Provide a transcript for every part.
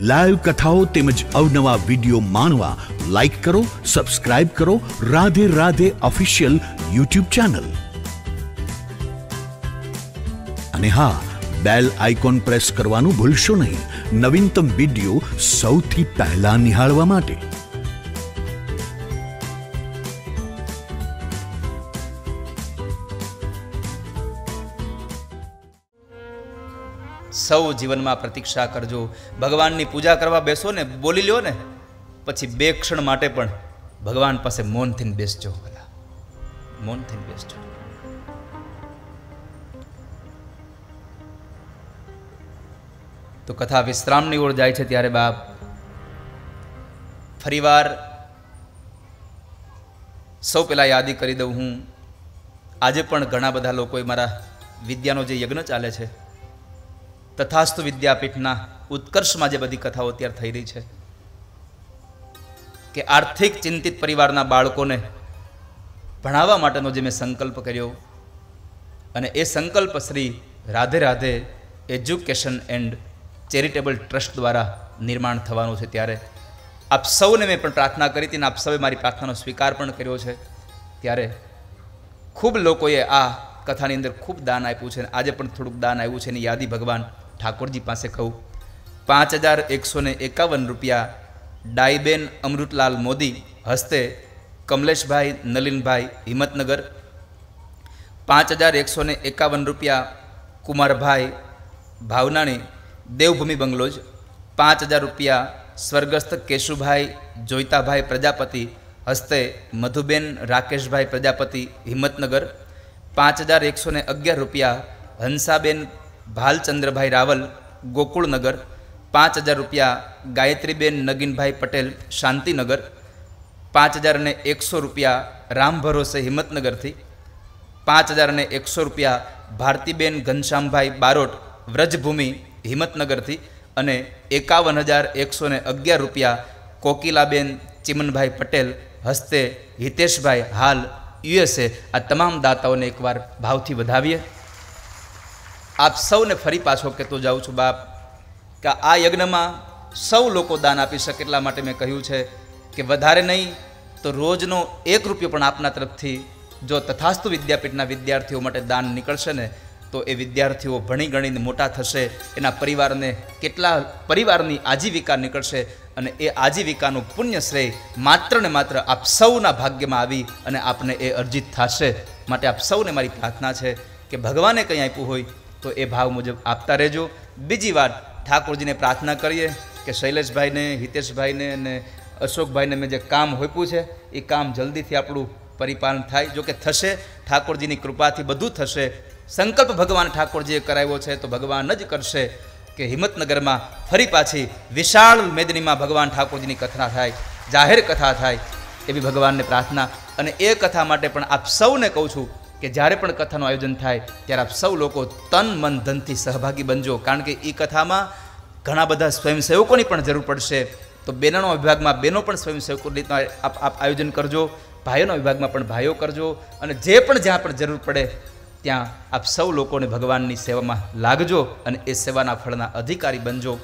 Live કથાઓ તેમજ અવનવા વીડિયો માણવા લાઈક કરો સબસ્ક્રાઇબ કરો, Radhe Radhe official YouTube channel અને હા બેલ આઇકોન પ્રેસ કરવાનું ભૂલશો નહીં. નવીનતમ વીડિયો સૌથી પહેલા નિહાળવા માટે. સૌ જીવનમાં પ્રતીક્ષા કરજો. ભગવાનની પૂજા કરવા બેસો ને, બોલી લ્યો ને. પછી બે ક્ષણ માટે પણ ભગવાન પાસે મૌનથી બેસજો ભલા મૌનથી બેસજો. તો કથા વિશ્રામની ઓળ જાય છે ત્યારે બાપ. ફરીવાર સૌ પહેલાં યાદી કરી દઉં હું. આજે પણ ઘણા બધા લોકોએ મારા વિદ્યાનો જે યજ્ઞ ચાલે છે તથાસ્તુ વિદ્યાપીઠના ઉત્કર્ષમાં જે બધી કથાઓ અત્યારે થઈ રહી છે, કે આર્થિક ચિંતિત પરિવારના બાળકોને ભણાવવા માટેનો જે મેં સંકલ્પ કર્યો અને એ સંકલ્પ Shri Radhe Radhe education and charitable trust દ્વારા નિર્માણ થવાનું છે. ત્યારે આપ સૌને મેં પણ પ્રાર્થના કરી હતી અને આપ સૌએ મારી પ્રાર્થનાનો સ્વીકાર પણ કર્યો છે. ત્યારે ખૂબ લોકોએ આ કથાની અંદર ખૂબ દાન આપ્યું છે અને આજે પણ થોડુંક દાન આવ્યું છે. એની યાદી ભગવાન ઠાકોરજી પાસે કહું, પાંચ હજાર એકસો ને એકાવન રૂપિયા ડાઈબેન અમૃતલાલ મોદી હસ્તે કમલેશભાઈ, નલિનભાઈ હિંમતનગર, પાંચ હજાર એકસો ને એકાવન રૂપિયા કુમારભાઈ ભાવનાણી દેવભૂમિ બંગલોજ, પાંચ હજાર રૂપિયા સ્વર્ગસ્થ કેશુભાઈ જોઈતાભાઈ પ્રજાપતિ હસ્તે મધુબેન રાકેશભાઈ પ્રજાપતિ હિંમતનગર, પાંચ હજાર એકસો અગિયાર રૂપિયા હંસાબેન ભાલચંદ્રભાઈ રાવલ, ગોકુળનગર, પાંચ હજાર રૂપિયા, ગાયત્રીબેન નગીનભાઈ પટેલ, શાંતિનગર, પાંચ હજાર અને એકસો રૂપિયા રામ ભરોસે હિંમતનગરથી, પાંચ હજાર અને એકસો રૂપિયા, ભારતીબેન ઘનશ્યામભાઈ બારોટ, વ્રજભૂમિ હિંમતનગરથી અને એકાવન હજાર એકસો ને અગિયાર રૂપિયા, કોકિલાબેન ચિમનભાઈ પટેલ, હસ્તે હિતેશભાઈ હાલ યુએસએ આ તમામ દાતાઓને એકવાર ભાવથી વધાવીએ. આપ સૌને ફરી પાછો કહેતો જાઉં છું, બાપ, કે આ યજ્ઞમાં સૌ લોકો દાન આપી શકે એટલા માટે મેં કહ્યું છે કે વધારે નહીં તો રોજનો એક રૂપિયો પણ આપના તરફથી જો તથાસ્તુ વિદ્યાપીઠના વિદ્યાર્થીઓ માટે દાન નીકળશે ને, તો એ વિદ્યાર્થીઓ ભણી ગણીને મોટા થશે, એના પરિવારને કેટલા પરિવારની આજીવિકા નીકળશે અને એ આજીવિકાનું પુણ્ય શ્રેય માત્ર ને માત્ર આપ સૌના ભાગ્યમાં આવી અને આપને એ અર્જિત થશે. માટે આપ સૌને મારી પ્રાર્થના છે કે ભગવાને કંઈ આપ્યું હોય તો એ ભાવ મુજબ આપતા રહેજો. બીજી વાત, ઠાકોરજીને પ્રાર્થના કરીએ કે શૈલેષભાઈને, હિતેશભાઈને અને અશોકભાઈને મેં જે કામ હોપ્યું છે, એ કામ જલ્દીથી આપણું પરિપાલન થાય. જો કે થશે, ઠાકોરજીની કૃપાથી બધું થશે. સંકલ્પ ભગવાન ઠાકોરજીએ કરાવ્યો છે, તો ભગવાન જ કરશે કે હિંમતનગરમાં ફરી પાછી વિશાળ મેદનીમાં ભગવાન ઠાકોરજીની કથા થાય, જાહેર કથા થાય એવી ભગવાનને પ્રાર્થના. અને એ કથા માટે પણ આપ સૌને કહું છું કે જ્યારે પણ કથાનું આયોજન થાય ત્યારે આપ સૌ લોકો તન, મન, ધનથી સહભાગી બનજો. કારણ કે એ કથામાં ઘણા બધા સ્વયંસેવકોની પણ જરૂર પડશે. તો બહેનોના વિભાગમાં બહેનો પણ સ્વયંસેવકો આપ આપ આયોજન કરજો. ભાઈઓના વિભાગમાં પણ ભાઈઓ કરજો. અને જે પણ જ્યાં પણ જરૂર પડે ત્યાં આપ સૌ લોકોને ભગવાનની સેવામાં લાગજો અને એ સેવાના ફળના અધિકારી બનજો.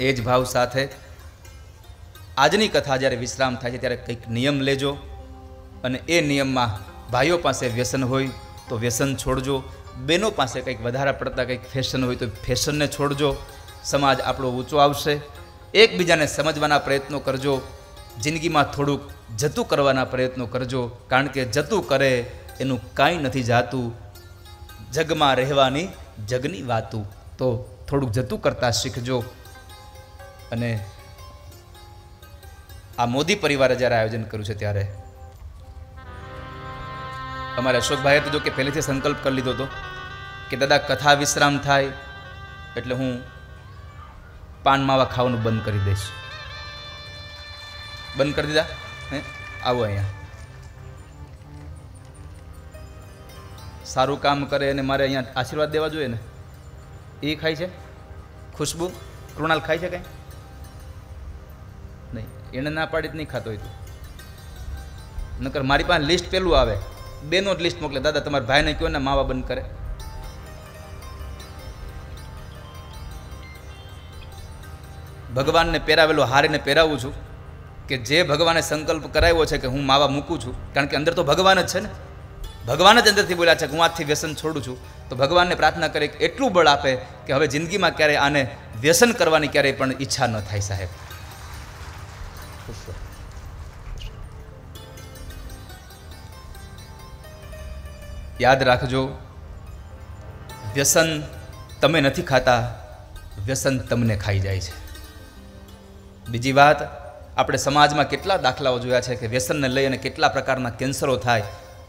એ જ ભાવ સાથે આજની કથા જ્યારે વિશ્રામ થાય છે ત્યારે કંઈક નિયમ લેજો. અને એ નિયમમાં ભાઈઓ પાસે વ્યસન હોય તો વ્યસન છોડજો. બહેનો પાસે કંઈક વધારે પડતા કંઈક ફેશન હોય તો ફેશનને છોડજો. સમાજ આપણો ઊંચો આવશે. એકબીજાને સમજવાના પ્રયત્નો કરજો. જિંદગીમાં થોડુંક જતું કરવાના પ્રયત્નો કરજો. કારણ કે જતું કરે એનું કાંઈ નથી જાતું. જગમાં રહેવાની જગની વાતું. તો થોડુંક જતું કરતાં શીખજો. અને આ મોદી પરિવારે જ્યારે આયોજન કર્યું છે ત્યારે અમારે અશોકભાઈએ તો જો કે પહેલેથી સંકલ્પ કરી લીધો હતો કે દાદા, કથા વિશ્રામ થાય એટલે હું પાન માવા ખાવાનું બંધ કરી દઈશ. બંધ કરી દીધા? હે? આવો અહીંયા. સારું કામ કરે અને મારે અહીંયા આશીર્વાદ દેવા જોઈએ ને? એ ખાય છે? ખુશ્બુ? કૃણાલ ખાય છે કંઈ? નહીં એણે ના પાડી જ નહીં ખાતો હોય તો. નકર મારી પાસે લિસ્ટ પેલું આવે. બેનો જ લિસ્ટ મોકલે. દાદા, તમારા ભાઈને કયો ને માવા બંધ કરે. ભગવાનને પહેરાવેલો હારીને પહેરાવું છું કે જે ભગવાને સંકલ્પ કરાવ્યો છે કે હું માવા મૂકું છું, કારણ કે અંદર તો ભગવાન જ છે ને. ભગવાન જ અંદરથી બોલ્યા છે કે હું આજથી વ્યસન છોડું છું. તો ભગવાનને પ્રાર્થના કરે એટલું બળ આપે કે હવે જિંદગીમાં ક્યારેય આને વ્યસન કરવાની ક્યારેય પણ ઈચ્છા ન થાય સાહેબ. યાદ રાખજો, વ્યસન તમે નથી ખાતા, વ્યસન તમને ખાઈ જાય છે. બીજી વાત, આપણે સમાજમાં કેટલા દાખલાઓ જોયા છે કે વ્યસનને લઈ અને કેટલા પ્રકારના કેન્સરો થાય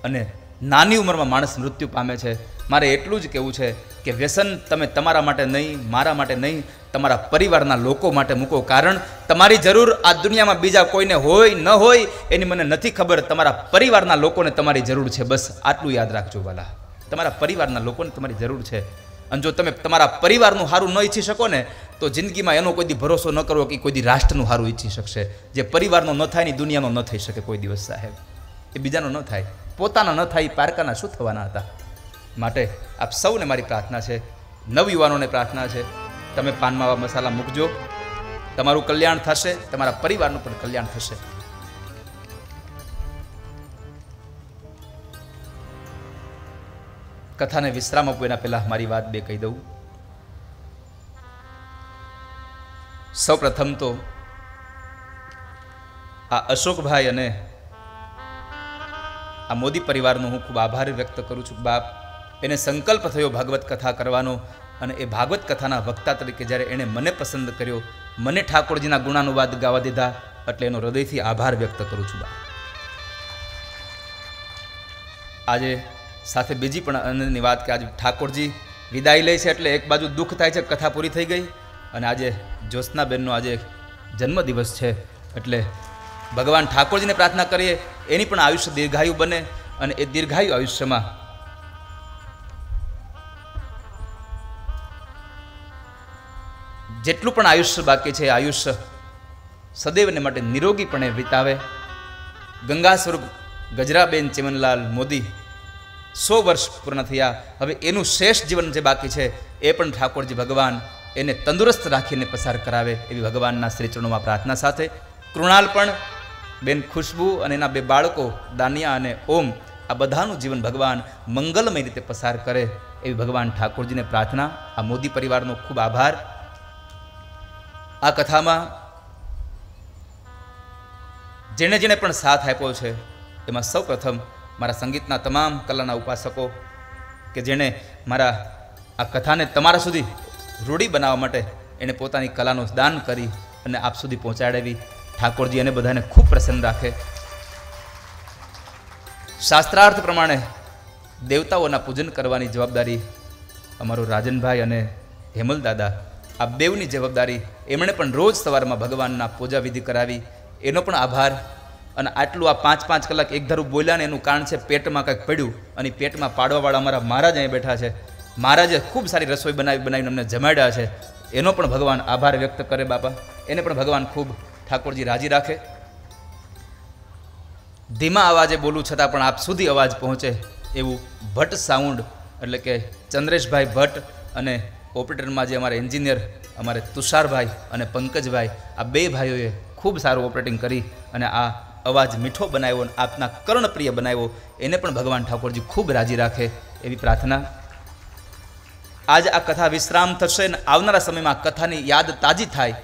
અને નાની ઉંમરમાં માણસ મૃત્યુ પામે છે. મારે એટલું જ કહેવું છે કે વ્યસન તમે તમારા માટે નહીં, મારા માટે નહીં, તમારા પરિવારના લોકો માટે મૂકો. કારણ તમારી જરૂર આ દુનિયામાં બીજા કોઈને હોય, ન હોય, એની મને નથી ખબર. તમારા પરિવારના લોકોને તમારી જરૂર છે. બસ આટલું યાદ રાખજો વાલા. તમારા પરિવારના લોકોને તમારી જરૂર છે. અને જો તમે તમારા પરિવારનું સારું ન ઈચ્છી શકો ને, તો જિંદગીમાં એનો કોઈ દી ભરોસો ન કરવો કે કોઈ દી રાષ્ટ્રનું સારું ઈચ્છી શકશે. જે પરિવારનો ન થાય ને દુનિયાનો ન થઈ શકે કોઈ દિવસ, સાહેબ. એ બીજાનો ન થાય. પોતાના ન થાય પારકાના શું થવાના હતા? માટે આપ સૌને મારી પ્રાર્થના છે. નવયુવાનોને પ્રાર્થના છે. તમે પાનમાં મસાલા મૂકજો. તમારું કલ્યાણ થશે. તમારા પરિવારનું પણ કલ્યાણ થશે. કથાને વિશ્રામ આપવું એના પહેલા મારી વાત બે કહી દઉં. સૌ પ્રથમ તો આ અશોકભાઈ અને આ મોદી પરિવારનો હું ખૂબ આભાર વ્યક્ત કરું છું. બાપ એને સંકલ્પ થયો ભાગવત કથા કરવાનો અને એ ભાગવત કથાના વક્તા તરીકે જ્યારે એણે મને પસંદ કર્યો, મને ઠાકોરજીના ગુણાનુવાદ ગાવા દીધા એટલે એનો હૃદયથી આભાર વ્યક્ત કરું છું આજે સાથે બીજી પણ આનંદની વાત કે આજે ઠાકોરજી વિદાય લે છે એટલે એક બાજુ દુઃખ થાય છે, કથા પૂરી થઈ ગઈ અને આજે જ્યોત્સનાબેનનો આજે જન્મદિવસ છે એટલે ભગવાન ઠાકોરજીને પ્રાર્થના કરીએ, એની પણ આયુષ્ય દીર્ઘાયુ બને અને એ દીર્ઘાયુ આયુષ્યમાં જેટલું પણ આયુષ્ય બાકી છે આયુષ્ય સદૈવને માટે નિરોગીપણે વિતાવે. ગંગા સ્વરૂપ ગજરાબેન ચિમનલાલ મોદી સો વર્ષ પૂર્ણ થયા. હવે એનું શ્રેષ્ઠ જીવન જે બાકી છે, એ પણ ઠાકોરજી ભગવાન એને તંદુરસ્ત રાખીને પસાર કરાવે એવી ભગવાનના શ્રીચરણોમાં પ્રાર્થના સાથે. કૃણાલ પણ, બેન ખુશ્બુ અને એના બે બાળકો દાનિયા અને ઓમ, આ બધાનું જીવન ભગવાન મંગલમય રીતે પસાર કરે એવી ભગવાન ઠાકોરજીને પ્રાર્થના. આ મોદી પરિવારનો ખૂબ આભાર. આ કથામાં જેણે જેણે પણ સાથ આપ્યો છે, એમાં સૌ પ્રથમ મારા સંગીતના તમામ કલાના ઉપાસકો કે જેણે મારા આ કથાને તમારા સુધી રૂઢી બનાવવા માટે એણે પોતાની કલાનું દાન કરી અને આપ સુધી પહોંચાડેવી. ઠાકોરજી એને બધાને ખૂબ પ્રસન્ન રાખે. શાસ્ત્રાર્થ પ્રમાણે દેવતાઓના પૂજન કરવાની જવાબદારી અમારો રાજનભાઈ અને હેમલ દાદા આ બેવની જવાબદારી એમણે પણ રોજ સવારમાં ભગવાનના પૂજા વિધિ કરાવી. એનો પણ આભાર. અને આટલું આ પાંચ પાંચ કલાક એક ધારું બોલ્યા ને એનું કારણ છે પેટમાં કંઈક પડ્યું અને પેટમાં પાડવાવાળા અમારા મહારાજ અહીં બેઠા છે. મહારાજે ખૂબ સારી રસોઈ બનાવી બનાવીને અમને જમાડ્યા છે. એનો પણ ભગવાન આભાર વ્યક્ત કરે બાપા. એને પણ ભગવાન ખૂબ ઠાકોરજી રાજી રાખે. ધીમા અવાજે બોલું છતાં પણ આપ સુધી અવાજ પહોંચે એવું ભટ્ટ સાઉન્ડ એટલે કે ચંદ્રેશભાઈ ભટ્ટ અને ઓપરેટરમાં જે અમારા એન્જિનિયર, અમારે તુષારભાઈ અને પંકજભાઈ, આ બે ભાઈઓએ ખૂબ સારું ઓપરેટિંગ કરી અને આ અવાજ મીઠો બનાવ્યો અને આપના કર્ણપ્રિય બનાવ્યો, એને પણ ભગવાન ઠાકોરજી ખૂબ રાજી રાખે એવી પ્રાર્થના. આજ આ કથા વિશ્રામ થશે અને આવનારા સમયમાં કથાની યાદ તાજી થાય,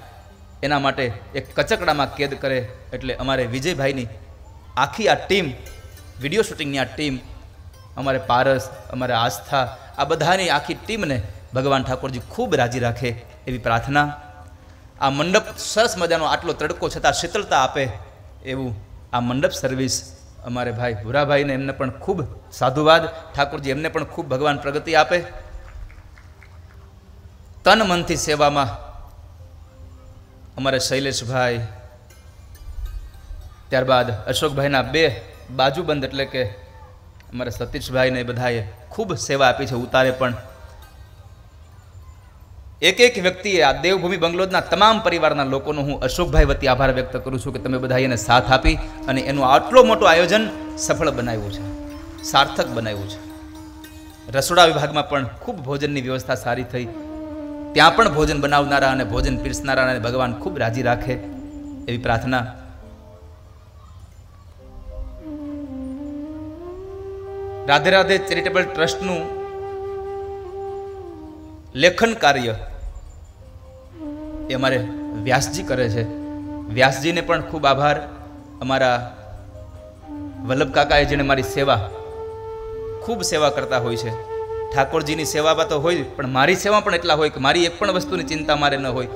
એના માટે એક કચકડામાં કેદ કરે એટલે અમારે વિજયભાઈની આખી આ ટીમ, વીડિયો શૂટિંગની આ ટીમ, અમારે પારસ, અમારે આસ્થા, આ બધાની આખી ટીમને ભગવાન ઠાકોરજી ખૂબ રાજી રાખે એવી પ્રાર્થના. આ મંડપ સરસ મજાનો આટલો તડકો છતાં શીતળતા આપે એવું આ મંડપ સર્વિસ અમારે ભાઈ ભૂરાભાઈને એમને પણ ખૂબ સાધુવાદ. ઠાકોરજી એમને પણ ખૂબ ભગવાન પ્રગતિ આપે. તન મનથી સેવામાં અમારે શૈલેષભાઈ, ત્યારબાદ અશોકભાઈના બે બાજુબંધ એટલે કે અમારે સતીશભાઈને બધાએ ખૂબ સેવા આપી છે, ઉતારે પણ એક એક વ્યક્તિએ આ દેવભૂમિ બંગલોદના તમામ પરિવારના લોકોનો હું અશોકભાઈ વતી આભાર વ્યક્ત કરું છું કે તમે બધા એને સાથ આપી અને એનું આટલો મોટો આયોજન સફળ બનાવ્યું છે, સાર્થક બનાવ્યું છે. રસોડા વિભાગમાં પણ ખૂબ ભોજનની વ્યવસ્થા સારી થઈ. ત્યાં પણ ભોજન બનાવનારા અને ભોજન પીરસનારાને ભગવાન ખૂબ રાજી રાખે એવી પ્રાર્થના. રાધે રાધે ચેરિટેબલ ટ્રસ્ટનું લેખન કાર્ય એ અમારે વ્યાસજી કરે છે. વ્યાસજીને પણ ખૂબ આભાર. અમારા વલ્લભ કાકાએ જેને મારી સેવા, ખૂબ સેવા કરતા હોય છે. ઠાકોરજીની સેવામાં તો હોય પણ મારી સેવા પણ એટલા હોય કે મારી એક પણ વસ્તુની ચિંતા મારે ન હોય.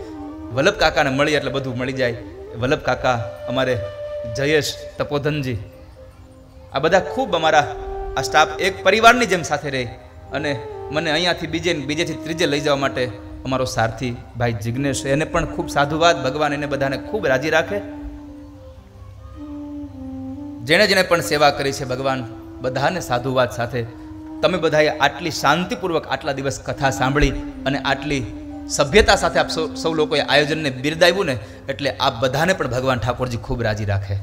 વલ્લભ કાકાને મળી એટલે બધું મળી જાય. વલ્લભ કાકા, અમારે જયેશ, તપોધનજી, આ બધા ખૂબ અમારા, આ સ્ટાફ એક પરિવારની જેમ સાથે રહે. અને મને અહીંયાથી બીજે બીજેથી ત્રીજે લઈ જવા માટે અમારો સારથી ભાઈ જિજ્ઞેશ એને પણ ખૂબ સાધુવાદ ભગવાન એને બધાને ખૂબ રાજી રાખે. જેણે જેણે પણ સેવા કરી છે ભગવાન, બધાને સાધુવાદ સાથે. તમે બધાએ આટલી શાંતિપૂર્વક આટલા દિવસ કથા સાંભળી અને આટલી સભ્યતા સાથે આપ સૌ લોકોએ આયોજનને બિરદાવ્યું ને, એટલે આપ બધાને પણ ભગવાન ઠાકોરજી ખૂબ રાજી રાખે.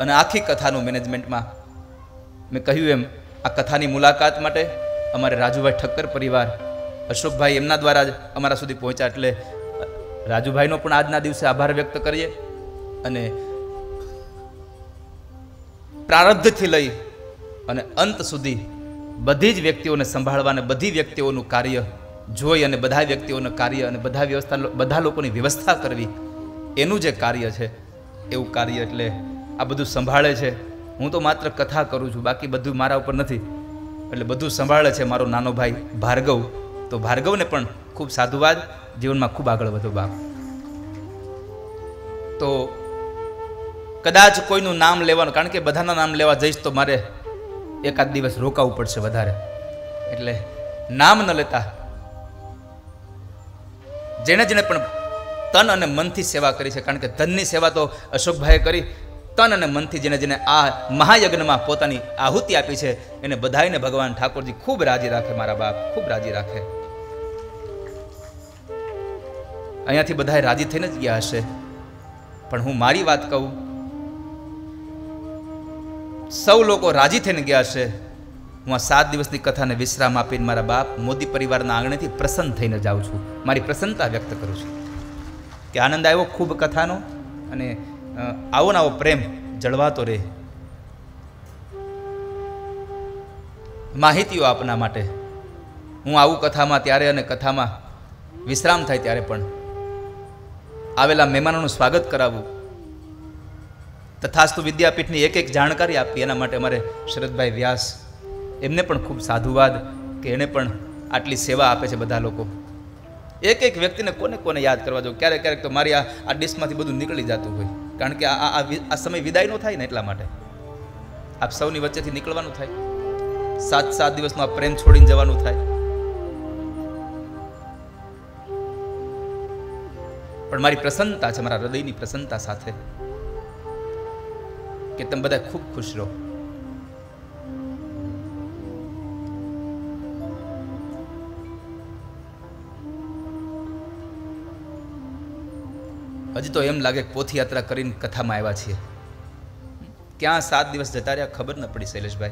અને આખી કથાનું મેનેજમેન્ટમાં મેં કહ્યું એમ, આ કથાની મુલાકાત માટે અમારે રાજુભાઈ ઠક્કર પરિવાર, અશોકભાઈ એમના દ્વારા જ અમારા સુધી પહોંચ્યા. એટલે રાજુભાઈનો પણ આજના દિવસે આભાર વ્યક્ત કરીએ અને પ્રારબ્ધથી લઈ અને અંત સુધી બધી જ વ્યક્તિઓને સંભાળવાને બધી વ્યક્તિઓનું કાર્ય જોઈ અને બધા વ્યક્તિઓનું કાર્ય અને બધા વ્યવસ્થા, બધા લોકોની વ્યવસ્થા કરવી એનું જે કાર્ય છે, એવું કાર્ય એટલે આ બધું સંભાળે છે. હું તો માત્ર કથા કરું છું, બાકી બધું મારા ઉપર નથી. એટલે બધું સંભાળે છે મારો નાનો ભાઈ ભાર્ગવ. તો ભાર્ગવને પણ ખૂબ સાધુવાદ, જીવનમાં ખૂબ આગળ વધો બાપ. તો કદાચ કોઈનું નામ લેવાનું, કારણ કે બધાના નામ લેવા જઈશ તો મારે એકાદ દિવસ રોકાવું પડશે વધારે. એટલે નામ ન લેતા. જેણે જેણે પણ તન અને મનથી સેવા કરી છે, કારણ કે ધનની સેવા તો અશોકભાઈએ કરી તન અને મનથી જેને જેને આ મહાયજ્ઞમાં પોતાની આહુતિ આપી છે, એને બધાઈને ભગવાન ઠાકોરજી ખૂબ રાજી રાખે, મારા બાપ ખૂબ રાજી રાખે. અહીંયાથી બધા રાજી થઈને જ ગયા હશે. પણ હું મારી વાત કહું, સૌ લોકો રાજી થઈને ગયા હશે. હું આ સાત દિવસની કથાને વિશ્રામ આપીને મારા બાપ મોદી પરિવારના આંગણેથી પ્રસન્ન થઈને જાઉં છું. મારી પ્રસન્નતા વ્યક્ત કરું છું કે આનંદ આવ્યો ખૂબ કથાનો અને આવો ને આવો, પ્રેમ જળવાતો રહે. માહિતીઓ આપના માટે. હું આવું કથામાં ત્યારે અને કથામાં વિશ્રામ થાય ત્યારે પણ. આવેલા મહેમાનોનું સ્વાગત કરાવવું તથાસ્તુ વિદ્યાપીઠની એક એક જાણકારી આપી એના માટે અમારે શરદભાઈ વ્યાસ, એમને પણ ખૂબ સાધુવાદ કે એને પણ આટલી સેવા આપે છે બધા લોકો. એક એક વ્યક્તિને કોને કોને યાદ કરવા જો ક્યારેક ક્યારેક તો મારી આ ડિશમાંથી બધું નીકળી જતું હોય. કારણ કે આ આ- સમય વિદાય નો થાય ને એટલા માટે. આપ સૌની વચ્ચેથી નીકળવાનું થાય. સાત સાત દિવસનો આ પ્રેમ છોડીને જવાનું થાય. પણ મારી પ્રસન્નતા છે, મારા હૃદયની પ્રસન્નતા સાથે, કે તમે બધા ખૂબ ખુશ રહો. હજી તો એમ લાગે પોથયાત્રા કરીને કથામાં આવ્યા છીએ. ક્યાં સાત દિવસ જતા રહ્યા ખબર ન પડી શૈલેષભાઈ.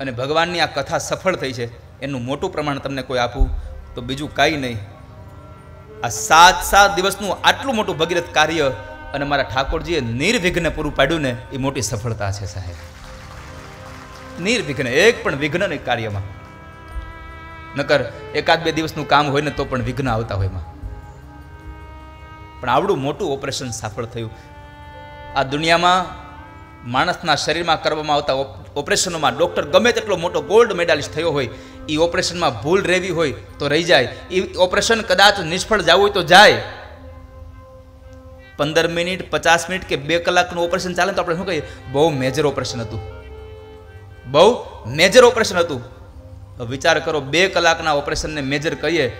અને ભગવાનની આ કથા સફળ થઈ છે, એનું મોટું પ્રમાણ તમને કોઈ આપું, તો બીજું કાંઈ નહીં. આ સાત સાત દિવસનું આટલું મોટું ભગીરથ કાર્ય અને મારા ઠાકોરજીએ નિર્વિઘ્ન પૂરું પાડ્યું ને, એ મોટી સફળતા છે સાહેબ. નિર્વિઘ્ન, એક પણ વિઘ્ન નહીં કાર્યમાં. નકર એકાદ બે દિવસનું કામ હોય ને તો પણ વિઘ્ન આવતા હોય એમાં. પણ આવડું મોટું ઓપરેશન સફળ થયું. આ દુનિયામાં માણસના શરીરમાં કરવામાં આવતા ઓપરેશનોમાં ડૉક્ટર ગમે તેટલો મોટો ગોલ્ડ મેડાલિસ્ટ થયો હોય એ ઓપરેશનમાં ભૂલ રહેવી હોય તો રહી જાય. એ ઓપરેશન કદાચ નિષ્ફળ જવું હોય તો જાય. પંદર મિનિટ, પચાસ મિનિટ કે બે કલાકનું ઓપરેશન ચાલે તો આપણે શું કહીએ? બહુ મેજર ઓપરેશન હતું. બહુ મેજર ઓપરેશન હતું. વિચાર કરો, બે કલાકના ઓપરેશનને મેજર કહીએ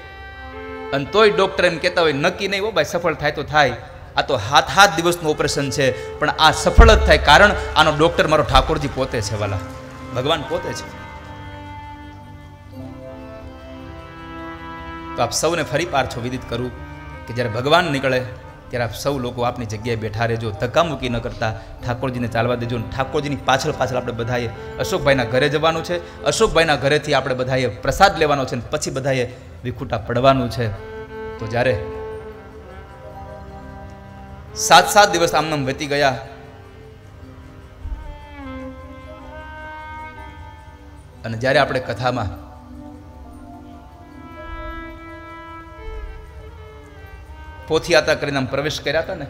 અને તોય ડૉક્ટર એમ કહેતા હોય, નક્કી નહીં હો ભાઈ, સફળ થાય તો થાય. આ તો હાથ હાથ દિવસનું ઓપરેશન છે, પણ આ સફળ જ થાય કારણ આનો ડૉક્ટર મારો ઠાકોરજી પોતે છે, વાલા. ભગવાન પોતે છે. તો આપ સૌને ફરી પાછો વિદિત કરું કે જ્યારે ભગવાન નીકળે ત્યારે સૌ લોકો આપની જગ્યાએ બેઠા રહેજો ધક્કામુક્કી ન કરતા. ઠાકોરજીને ચાલવા દેજો અને ઠાકોરજીની પાછળ પાછળ આપણે બધાએ અશોકભાઈના ઘરે જવાનું છે. અશોકભાઈના ઘરેથી આપણે બધાએ પ્રસાદ લેવાનો છે અને પછી બધાએ વિખૂટા પડવાનું છે. તો જ્યારે સાત સાત દિવસ આમનામ વીતી ગયા, અને જ્યારે આપણે કથામાં પોથિયાતા કરીને આમ પ્રવેશ કર્યા હતા ને,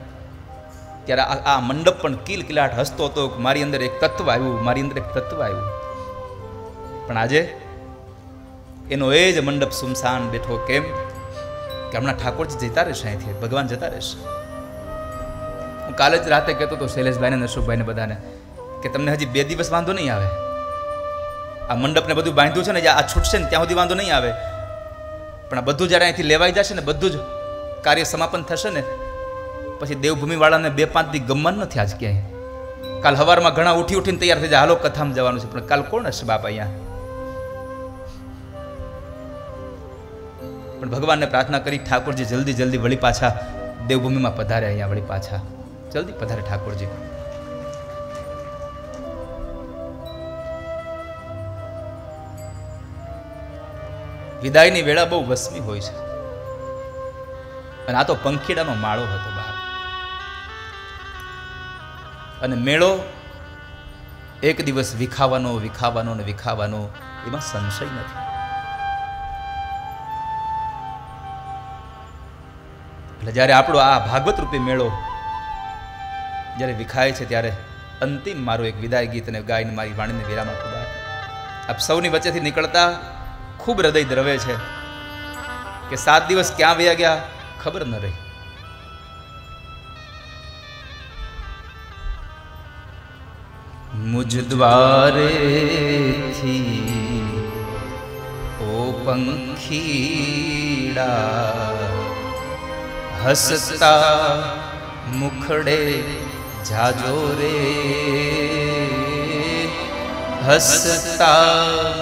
ત્યારે આ મંડપ પણ કિલ કિલાટ હસતો હતો મારી અંદર એક તત્વ આવ્યું, મારી અંદર એક તત્વ આવ્યું. પણ આજે એનો એ જ મંડપ સુમસાન બેઠો કેમ કે હમણાં ઠાકોરજી જતા રહેશે અહીંથી, ભગવાન જતા રહેશે. હું કાલે જ રાતે કહેતો હતો શૈલેષભાઈને નરસુભાઈને બધાને કે તમને હજી બે દિવસ વાંધો નહીં આવે. આ મંડપને બધું બાંધ્યું છે ને આ છૂટશે ને, ત્યાં સુધી વાંધો નહીં આવે. પણ આ બધું જ્યારે અહીંથી લેવાઈ જશે ને, બધું જ કાર્ય સમાપન થશે ને, પછી દેવભૂમિવાળાને બે પાંચ દી ગમન નથી આજ ક્યાંય. કાલ હવારમાં ઘણા ઉઠી ઉઠીને તૈયાર થઈ જાય. હાલો, કથામાં જવાનું છે, પણ કાલ કોણ હશે બાપ અહીંયા? પણ ભગવાનને પ્રાર્થના કરી ઠાકોરજી જલ્દી જલ્દી વળી પાછા દેવભૂમિમાં પધારે અહીંયા વળી પાછા. જલ્દી પધારે ઠાકોરજી. વિદાયની વેળા બહુ વસમી હોય છે. અને આ તો પંખીડાનો માળો હતો બાપ. અને મેળો એક દિવસ વિખાવાનો વિખાવાનો ને વિખાવાનો એમાં સંશય નથી. એટલે જ્યારે આપણો આ ભાગવત રૂપી મેળો જ્યારે વિખાય છે ત્યારે અંતિમ મારું એક વિદાય ગીત અને ગાયને મારી વાણીને વિરામ આપું આપ સૌની વચ્ચેથી નીકળતા ખૂબ હૃદય દ્રવે છે કે સાત દિવસ ક્યાં વયા ગયા? ખબર ન રહી. મુજ દ્વારે થી ઓ પંખીડા હસતા મુખડે જાજો રે. હસતા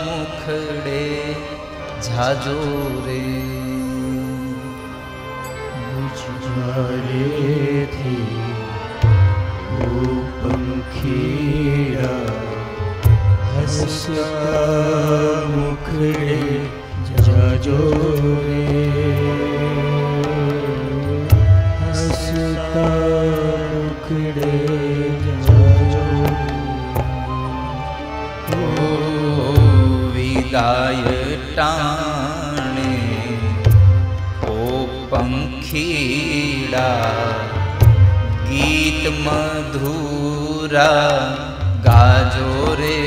મુખડે જાજો રે. ઓ પંખીડા હસતા મુખડે જાજો રે. હસતા મુખડે જાજો વિદાય પંખીડા ગીત મધુરા ગાજો રે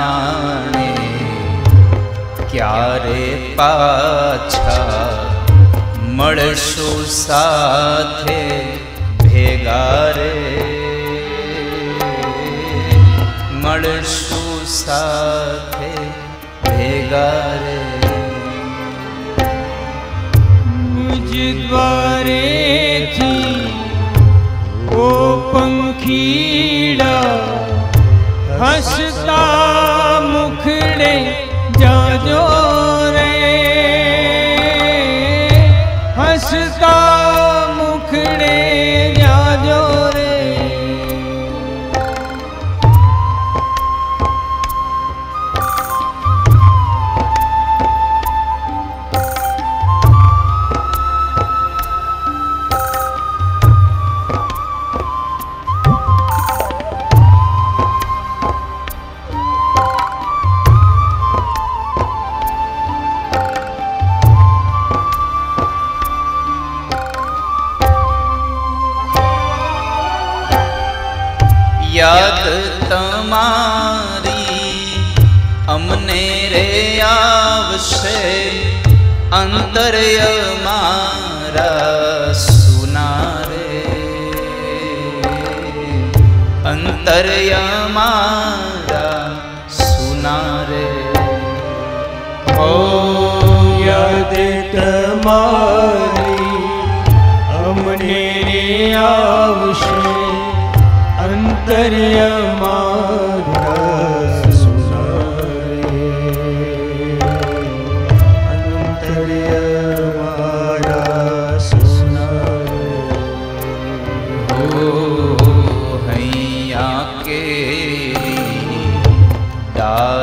જાણે ક્યારે પાછા મળશું સાથે ભેગા રે મળશું સાથે ભેગા રે મુજ દ્વારેથી ઓ પંખીડા હસતા મુખડે જાજો અમને રે આવશે અંતર્ય મારા સુનારે અંતર્ય મારા સુનારે ઓ યાદ તમારી અમને રે આવશે અંતર્ય મારા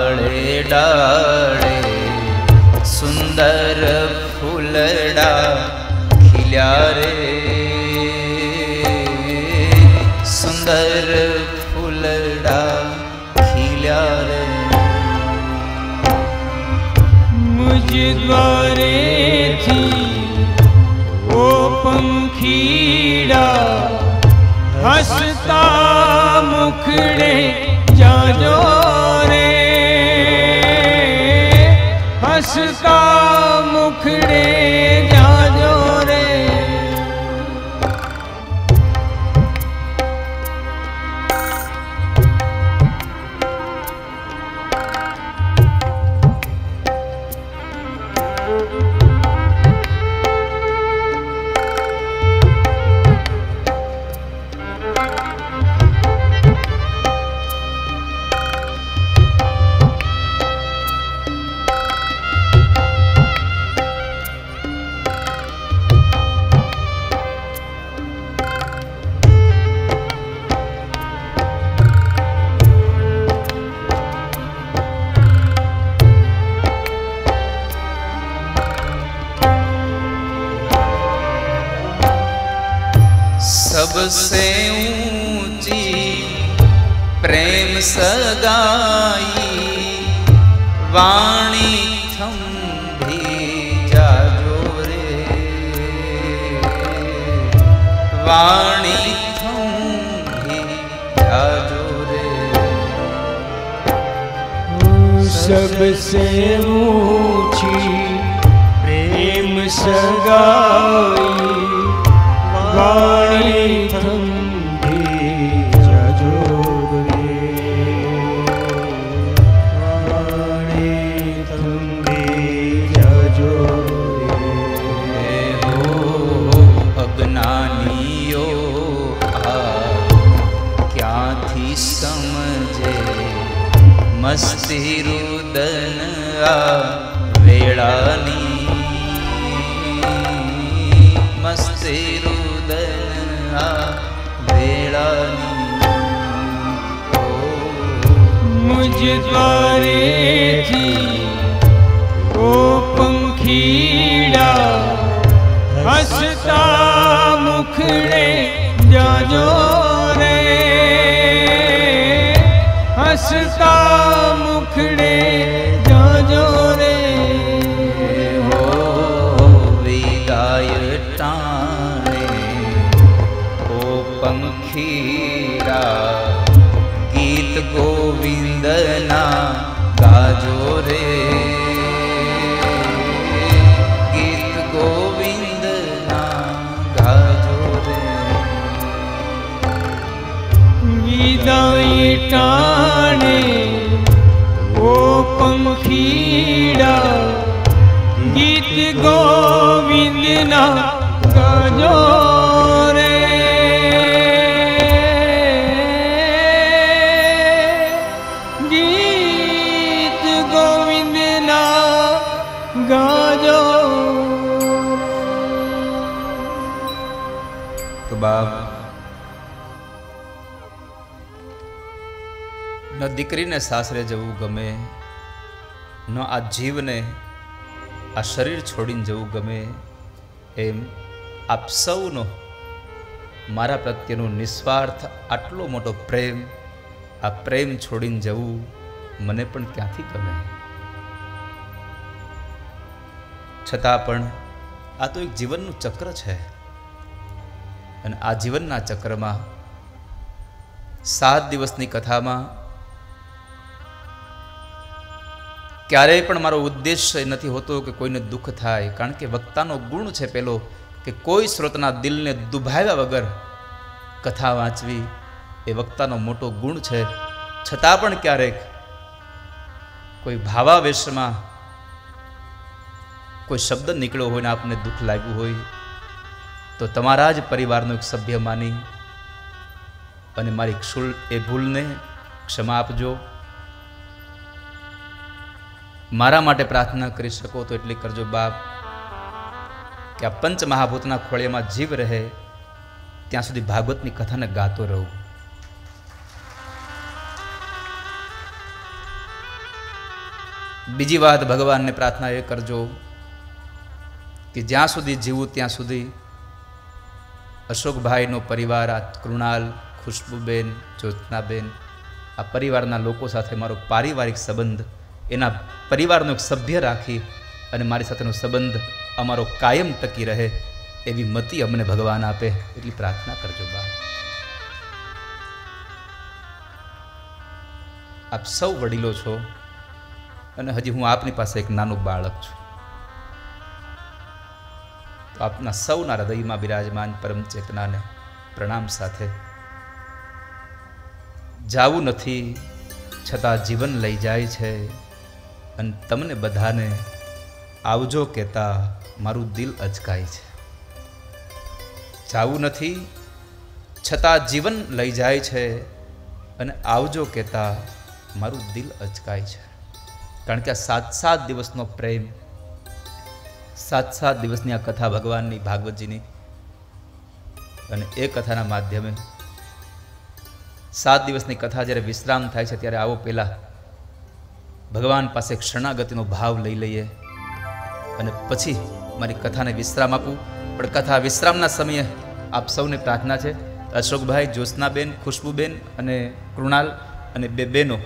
ડાળે ડાળે સુંદર ફૂલડા ખીલ્યા રે. સુંદર ફૂલડા ખીલ્યા રે. મુજ દ્વારેથી ઓ પંખીડા હસતા મુખડે જાજો હસતા મુખડે સાસરે જવું ગમે, ન આ જીવને, આ શરીર છોડીને જવું ગમે, એમ આપ સૌનો મારા પ્રત્યેનો નિસ્વાર્થ આટલો મોટો પ્રેમ, આ પ્રેમ છોડીને જવું મને પણ ક્યાંથી ગમે? છતાં પણ આ તો એક જીવનનું ચક્ર છે. અને આ જીવનના ચક્રમાં સાત દિવસની કથામાં ક્યારેય પણ મારો ઉદ્દેશ નથી હોતો કે કોઈને દુઃખ થાય. કારણ કે વક્તાનો ગુણ છે પેલો કે કોઈ સ્રોતના દિલને દુભાવ્યા વગર કથા વાંચવી એ વક્તાનો મોટો ગુણ છે. છતાં પણ ક્યારેક કોઈ ભાવાવેશમાં કોઈ શબ્દ નીકળ્યો હોય ને આપને દુઃખ લાગ્યું હોય, તો તમારા જ પરિવારનો એક સભ્ય માની અને મારી ક્ષુલ એ ભૂલને ક્ષમા આપજો. મારા માટે પ્રાર્થના કરી શકો તો એટલી કરજો બાપ. કે આ પંચ મહાભૂતના ખોળિયામાં જીવ રહે, ત્યાં સુધી ભાગવતની કથાને ગાતો રહું. બીજી વાત ભગવાનને પ્રાર્થના એ કરજો કે જ્યાં સુધી જીવું ત્યાં સુધી અશોકભાઈનો પરિવાર, આ કૃણાલ, ખુશ્બુબેન, જ્યોત્નાબેન, આ પરિવારના લોકો સાથે મારો પારિવારિક સંબંધ એના પરિવારનો એક સભ્ય રાખી અને મારી સાથેનો સંબંધ અમારો કાયમ ટકી રહે એવી મતિ અમને ભગવાન આપે એટલી પ્રાર્થના કરજો બા આપ સૌ વડીલો છો અને હજી હું આપની પાસે એક નાનું બાળક છું. તો આપના સૌના હૃદયમાં બિરાજમાન પરમ ચેતનાને પ્રણામ સાથે. જાવું નથી છતાં જીવન લઈ જાય છે. અને તમને બધાને આવજો કહેતા મારું દિલ અચકાય છે. જાવું નથી, છતાં જીવન લઈ જાય છે અને આવજો કહેતા મારું દિલ અચકાય છે. કારણ કે આ સાત સાત દિવસનો પ્રેમ સાત સાત દિવસની આ કથા ભગવાનની, ભાગવતજીની અને એ કથાના માધ્યમે સાત દિવસની કથા જ્યારે વિશ્રામ થાય છે ત્યારે આવો પહેલાં ભગવાન પાસે શરણાગતિનો ભાવ લઈ લઈએ અને પછી મારી કથાને વિશ્રામ આપું. પણ કથા વિશ્રામના સમયે આપ સૌને પ્રાર્થના છે, અશોકભાઈ, જ્યોત્સનાબેન, ખુશ્બુબેન અને કૃણાલ અને બે બહેનો,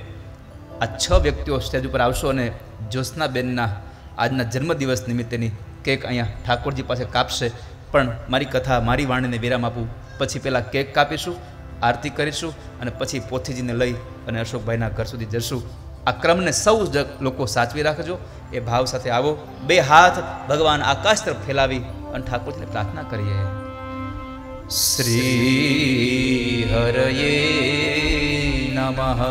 આ છ વ્યક્તિઓ સ્ટેજ ઉપર આવશો અને જ્યોત્સનાબેનના આજના જન્મદિવસ નિમિત્તેની કેક અહીંયા ઠાકોરજી પાસે કાપશે. પણ મારી કથા, મારી વાણીને વિરામ આપું. પછી પહેલાં કેક કાપીશું, આરતી કરીશું અને પછી પોથીજીને લઈ અને અશોકભાઈના ઘર સુધી જશું. આ ક્રમને સૌ લોકો સાચવી રાખજો. એ ભાવ સાથે આવો. બે હાથ ભગવાન આકાશ તરફ ફેલાવી અને ઠાકોરજીને પ્રાર્થના કરીએ. શ્રી હરયે નમઃ.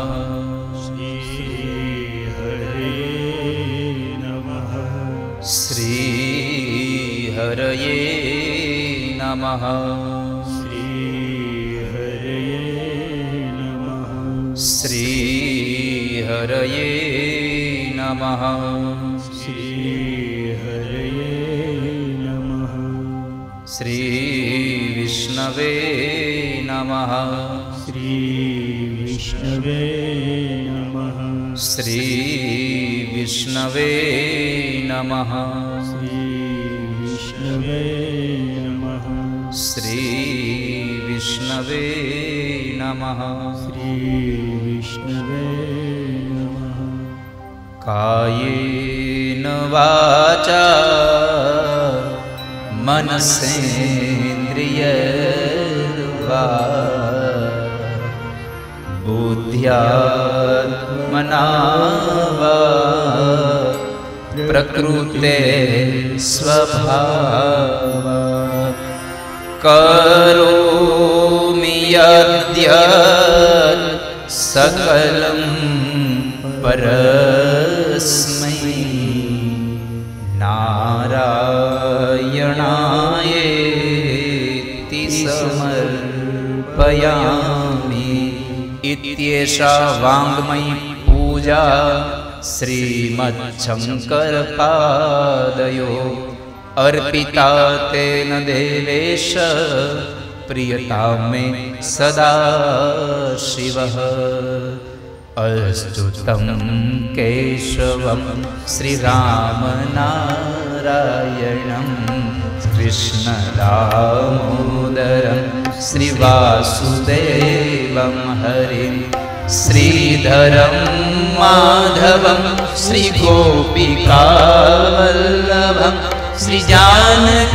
શ્રી હરયે નમઃ. શ્રી હરયે નમઃ. रये नमः। श्रीहरये नमः। श्रीविष्णवे नमः। श्रीविष्णवे नमः। श्रीविष्णवे नमः। श्रीविष्णवे नमः। श्रीविष्णवे नमः। श्री कायेन वाचा वाच बुद्ध्यात्मना वा प्रकृते स्वभाव करोमि यद्य सकलं पर परस्मै नारायणायेति समर्पयामि इत्येषा वाङ्मयी पूजा श्रीमच्छङ्करपादयो अर्पिता तेन देवेश प्रियता मे सदा शिवः अस्तुतं केशवं श्रीरामनारायणं कृष्णदामोदरं श्रीवासुदेवं हरिं श्रीधरं माधवं श्रीगोपिकावल्लभं श्रीजानकीनायकं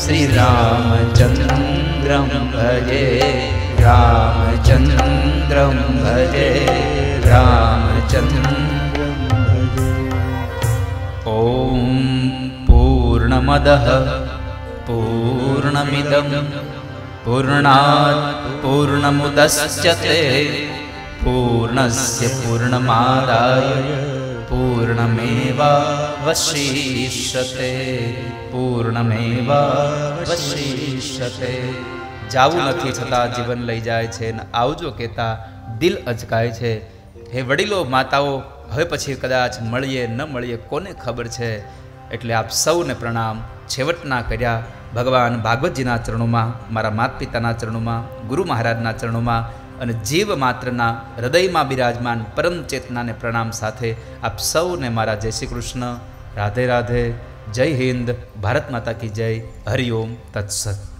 श्रीरामचन्द्रं भजे रामचन्द्रं भजे रामचन्द्रं भजे। ॐ पूर्णमदः पूर्णमिदं पूर्णात् पूर्णमुदस्यते पूर्णस्य पूर्णमादाय पूर्णमेवावशिष्यते पूर्णमेवावशिष्यते। જાવું નથી છતાં જીવન લઈ જાય છે ને આવજો કહેતા દિલ અચકાય છે. હે વડીલો માતાઓ હવે પછી કદાચ મળીએ ન મળીએ કોને ખબર છે? એટલે આપ સૌને પ્રણામ. છેવટના કર્યા ભગવાન ભાગવતજીના ચરણોમાં મારા માતા પિતાના ચરણોમાં ગુરુ મહારાજના ચરણોમાં અને જીવ માત્રના હૃદયમાં બિરાજમાન પરમ ચેતનાને પ્રણામ સાથે આપ સૌને મારા જય શ્રી કૃષ્ણ રાધે રાધે જય હિન્દ ભારત માતા કી જય હરિઓમ તત્સત.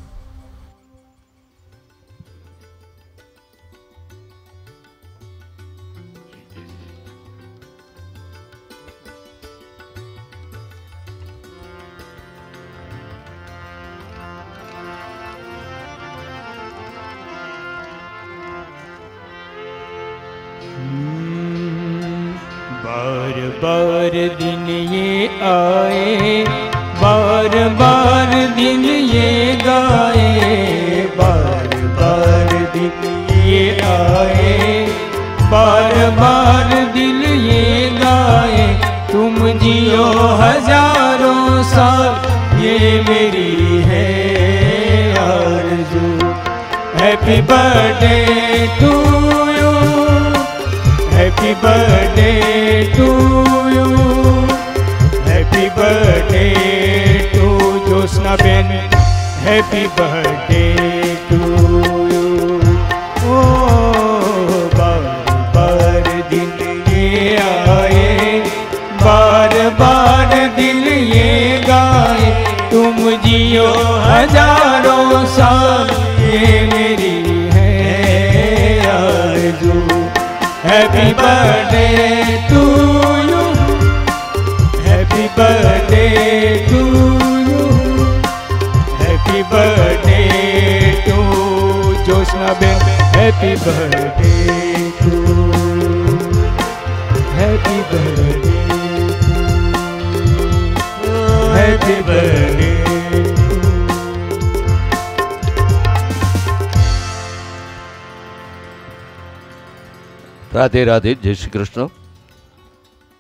રાધે રાધે, જય શ્રી કૃષ્ણ.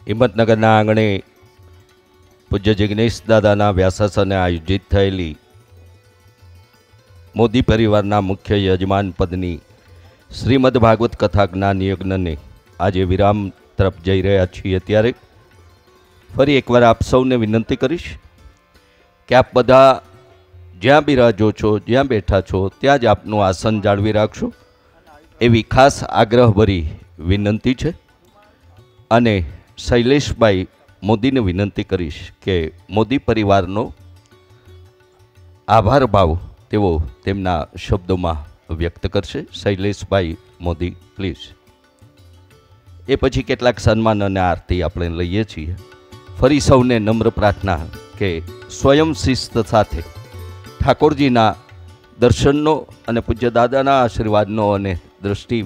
હિંમતનગરના આંગણે પૂજ્ય જિગ્નેશ દાદાના વ્યાસાસને આયોજિત થયેલી મોદી પરિવારના મુખ્ય યજમાન પદની શ્રીમદ ભાગવત કથા જ્ઞાન યજ્ઞને આજે વિરામ તરફ જઈ રહ્યા છીએ ત્યારે ફરી એકવાર આપ સૌને વિનંતી કરીશ કે આપ બધા જ્યાં બિરાજો છો જ્યાં બેઠા છો, ત્યાં જ આપનું આસન જાળવી રાખશો. એવી ખાસ આગ્રહભરી વિનંતી છે. અને શૈલેષભાઈ મોદીને વિનંતી કરીશ કે મોદી પરિવારનો આભાર ભાવ તેઓ તેમના શબ્દોમાં વ્યક્ત કરશે. શૈલેષભાઈ મોદી પ્લીઝ એ પછી કેટલાક સન્માન અને આરતી આપણે લઈએ છીએ. ફરી સૌને નમ્ર પ્રાર્થના કે સ્વયં શિસ્ત સાથે ઠાકોરજીના દર્શનનો અને પૂજ્ય દાદાના આશીર્વાદનો અને દ્રષ્ટિ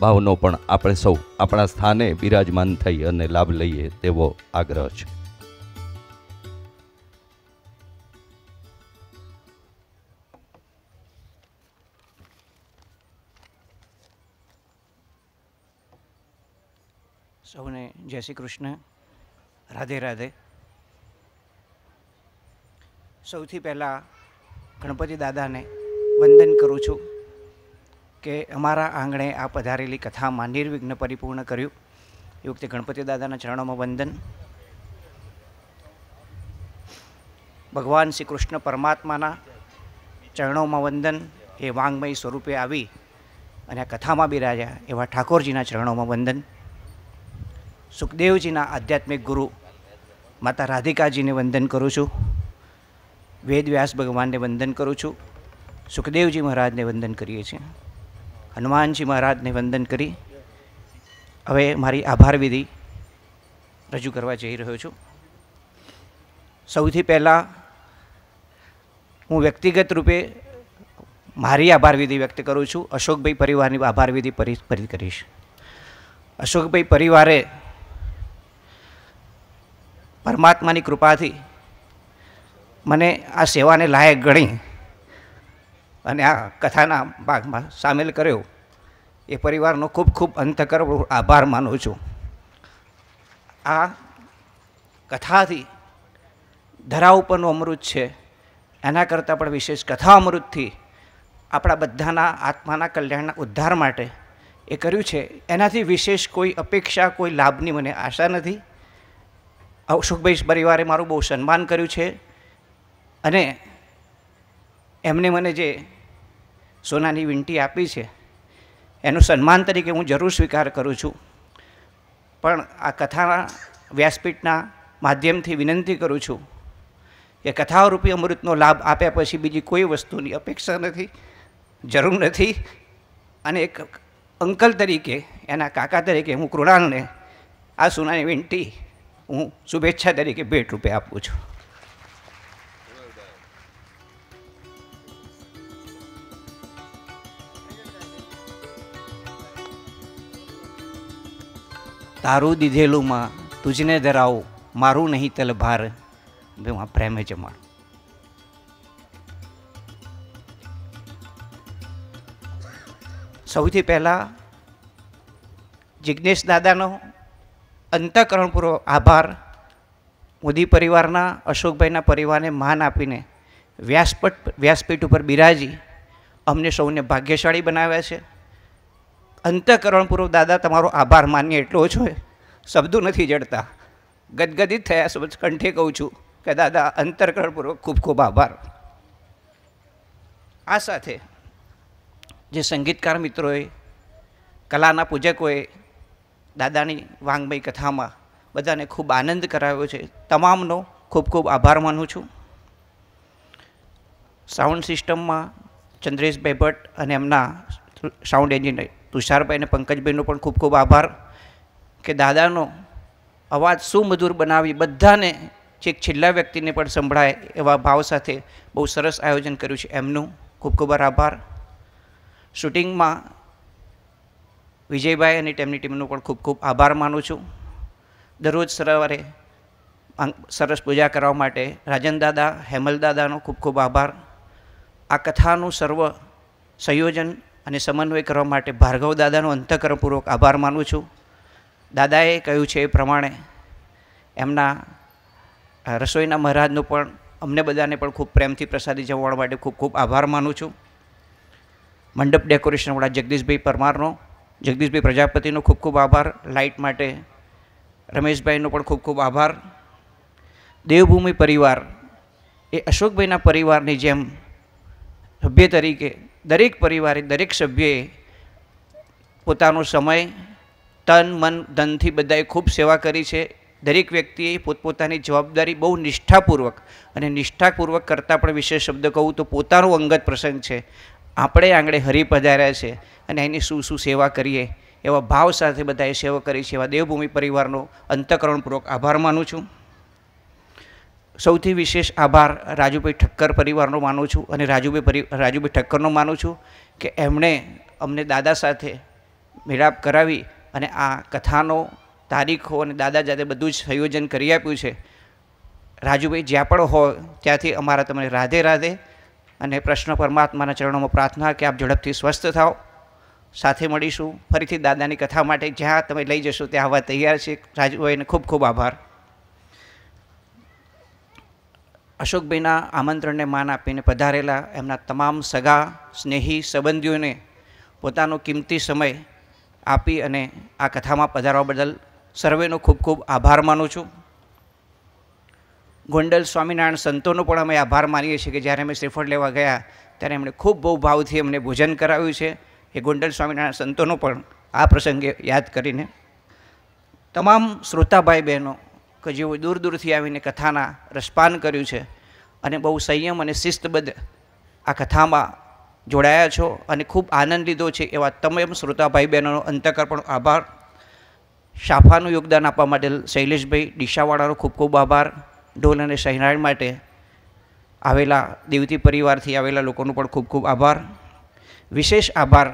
ભાવનો પણ આપણે સૌ આપણા સ્થાને બિરાજમાન થઈ અને લાભ લઈએ તેવો આગ્રહ છે. સૌને જય શ્રી કૃષ્ણ. રાધે રાધે. સૌથી પહેલાં ગણપતિ દાદાને વંદન કરું છું. કે અમારા આંગણે આ પધારેલી કથામાં નિર્વિઘ્ન પરિપૂર્ણ કર્યું. એ વખતે ગણપતિ દાદાના ચરણોમાં વંદન. ભગવાન શ્રી કૃષ્ણ પરમાત્માના ચરણોમાં વંદન એ વાંગમય સ્વરૂપે આવી અને આ કથામાં બિરાજ્યા એવા ઠાકોરજીના ચરણોમાં વંદન. સુખદેવજીના આધ્યાત્મિક ગુરુ માતા રાધિકાજીને વંદન કરું છું. વેદવ્યાસ ભગવાનને વંદન કરું છું. સુખદેવજી મહારાજને વંદન કરીએ છીએ. હનુમાનજી મહારાજને વંદન કરી. હવે મારી આભાર વિધિ રજૂ કરવા જઈ રહ્યો છું. સૌથી પહેલાં હું વ્યક્તિગત રૂપે મારી આભાર વિધિ વ્યક્ત કરું છું. અશોકભાઈ પરિવારની આભાર વિધિ પરિ કરીશ. અશોકભાઈ પરિવારે પરમાત્માની કૃપાથી મને આ સેવાને લાયક ગણી. અને આ કથાના ભાગમાં સામેલ કર્યો. એ પરિવારનો ખૂબ ખૂબ અંતકર આભાર માનું છું. આ કથાથી ધરા ઉપરનું અમૃત છે. એના કરતાં પણ વિશેષ કથા અમૃતથી આપણા બધાના આત્માના કલ્યાણના ઉદ્ધાર માટે એ કર્યું છે. એનાથી વિશેષ કોઈ અપેક્ષા, કોઈ લાભની મને આશા નથી. અશોકભાઈ પરિવારે મારું બહુ સન્માન કર્યું છે. અને એમને મને જે સોનાની વીંટી આપી છે, એનું સન્માન તરીકે હું જરૂર સ્વીકાર કરું છું. પણ આ કથાના વ્યાસપીઠના માધ્યમથી વિનંતી કરું છું કે કથારૂપી અમૃતનો લાભ આપ્યા પછી બીજી કોઈ વસ્તુની અપેક્ષા નથી, જરૂર નથી. અને એક અંકલ તરીકે, એના કાકા તરીકે હું કૃણાલને આ સોનાની વીંટી હું શુભેચ્છા તરીકે ભેટ રૂપે આપું છું. તારું દીધેલું માં તુજને ધરાવું, મારું નહીં તલ ભાર. માં પ્રેમે જમાડ. સૌથી પહેલાં જિજ્ઞેશ દાદાનો અંતઃકરણપૂર્વક આભાર. મોદી પરિવારના, અશોકભાઈના પરિવારને માન આપીને વ્યાસપટ વ્યાસપીઠ ઉપર બિરાજી અમને સૌને ભાગ્યશાળી બનાવ્યા છે. અંતઃકરણપૂર્વક, દાદા, તમારો આભાર માન્ય એટલો ઓછો શબ્દો નથી જડતા. ગદગદિત થયા સમજ કંઠે કહું છું કે, દાદા અંતરકરણપૂર્વક ખૂબ ખૂબ આભાર. આ સાથે જે સંગીતકાર મિત્રોએ, કલાના પૂજકોએ, દાદાની વાંગમય કથામાં બધાને ખૂબ આનંદ કરાવ્યો છે. તમામનો ખૂબ ખૂબ આભાર માનું છું. સાઉન્ડ સિસ્ટમમાં ચંદ્રેશભાઈ ભટ્ટ અને એમના સાઉન્ડ એન્જિનિયર તુષારભાઈ અને પંકજભાઈનો પણ ખૂબ ખૂબ આભાર કે દાદાનો અવાજ સુમધુર બનાવી બધાને છેક છેલ્લા વ્યક્તિને પણ સંભળાય એવા ભાવ સાથે બહુ સરસ આયોજન કર્યું છે. એમનું ખૂબ ખૂબ આભાર. શૂટિંગમાં વિજયભાઈ અને તેમની ટીમનો પણ ખૂબ ખૂબ આભાર માનું છું. દરરોજ સવારે સરસ પૂજા કરવા માટે રાજન દાદા, હેમલ દાદાનો ખૂબ ખૂબ આભાર. આ કથાનું સર્વ સંયોજન અને સમન્વય કરવા માટે ભાર્ગવ દાદાનો અંતઃકરણપૂર્વક આભાર માનું છું. દાદાએ કહ્યું છે એ પ્રમાણે એમના રસોઈના મહારાજનો પણ અમને બધાને પણ ખૂબ પ્રેમથી પ્રસાદી જમવા માટે ખૂબ ખૂબ આભાર માનું છું. મંડપ ડેકોરેશનવાળા જગદીશભાઈ પરમારનો, જગદીશભાઈ પ્રજાપતિનો ખૂબ ખૂબ આભાર. લાઇટ માટે રમેશભાઈનો પણ ખૂબ ખૂબ આભાર. દેવભૂમિ પરિવાર એ અશોકભાઈના પરિવારની જેમ સભ્ય તરીકે દરેક પરિવારે, દરેક સભ્યએ પોતાનો સમય, તન, મન, ધનથી બધાએ ખૂબ સેવા કરી છે. દરેક વ્યક્તિએ પોતપોતાની જવાબદારી બહુ નિષ્ઠાપૂર્વક અને નિષ્ઠાપૂર્વક કરતાં પણ વિશેષ શબ્દ કહું તો પોતાનો અંગત પ્રસંગ છે. આપણે આંગળે હરી પધાર્યા છે અને એની શું શું સેવા કરીએ, એવા ભાવ સાથે બધાએ સેવા કરી છે. એવા દેવભૂમિ પરિવારનો અંતઃકરણપૂર્વક આભાર માનું છું. સૌથી વિશેષ આભાર રાજુભાઈ ઠક્કર પરિવારનો માનું છું અને રાજુભાઈ પરિ, રાજુભાઈ ઠક્કરનો માનું છું કે એમણે અમને દાદા સાથે મેળાપ કરાવી અને આ કથાનો, તારીખો અને દાદા જાતે બધું જ સંયોજન કરી આપ્યું છે. રાજુભાઈ જ્યાં પણ હોય ત્યાંથી અમારા તમને રાધે રાધે અને પ્રશ્ન પરમાત્માના ચરણોમાં પ્રાર્થના કે આપ ઝડપથી સ્વસ્થ થાઓ. સાથે મળીશું. ફરીથી દાદાની કથા માટે જ્યાં તમે લઈ જશો ત્યાં આવવા તૈયાર છે. રાજુભાઈને ખૂબ ખૂબ આભાર. અશોકભાઈના આમંત્રણને માન આપીને પધારેલા એમના તમામ સગા, સ્નેહી સંબંધીઓને પોતાનો કિંમતી સમય આપી અને આ કથામાં પધારવા બદલ સર્વેનો ખૂબ ખૂબ આભાર માનું છું. ગોંડલ સ્વામિનારાયણ સંતોનો પણ અમે આભાર માનીએ છીએ કે જ્યારે અમે શ્રીફળ લેવા ગયા ત્યારે એમણે ખૂબ બહુ ભાવથી અમને ભોજન કરાવ્યું છે. એ ગોંડલ સ્વામિનારાયણ સંતોનો પણ આ પ્રસંગે યાદ કરીને. તમામ શ્રોતાભાઈ બહેનો કે જેઓ દૂર દૂરથી આવીને કથાના રસપાન કર્યું છે અને બહુ સંયમ અને શિસ્તબદ્ધ આ કથામાં જોડાયા છો અને ખૂબ આનંદ લીધો છે એવા તમામ શ્રોતાભાઈ બહેનોનો અંતકર્પણ આભાર. શાફાનું યોગદાન આપવા માટે શૈલેષભાઈ ડીશાવાળાનો ખૂબ ખૂબ આભાર. ઢોલ અને સહિનારાયણ માટે આવેલા દેવતી પરિવારથી આવેલા લોકોનો પણ ખૂબ ખૂબ આભાર. વિશેષ આભાર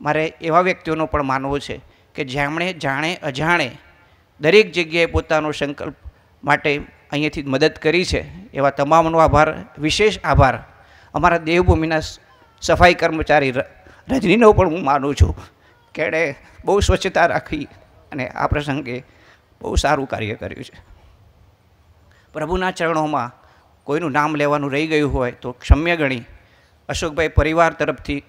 મારે એવા વ્યક્તિઓનો પણ માનવો છે કે જેમણે જાણે અજાણે દરેક જગ્યાએ પોતાનો સંકલ્પ માટે અહીંયાથી મદદ કરી છે. એવા તમામનો આભાર, વિશેષ આભાર. અમારા દેવભૂમિના સફાઈ કર્મચારી રજનીનો પણ હું માનું છું કે એણે બહુ સ્વચ્છતા રાખી અને આ પ્રસંગે બહુ સારું કાર્ય કર્યું છે. પ્રભુના ચરણોમાં કોઈનું નામ લેવાનું રહી ગયું હોય તો ક્ષમ્ય ગણી. અશોકભાઈ પરિવાર તરફથી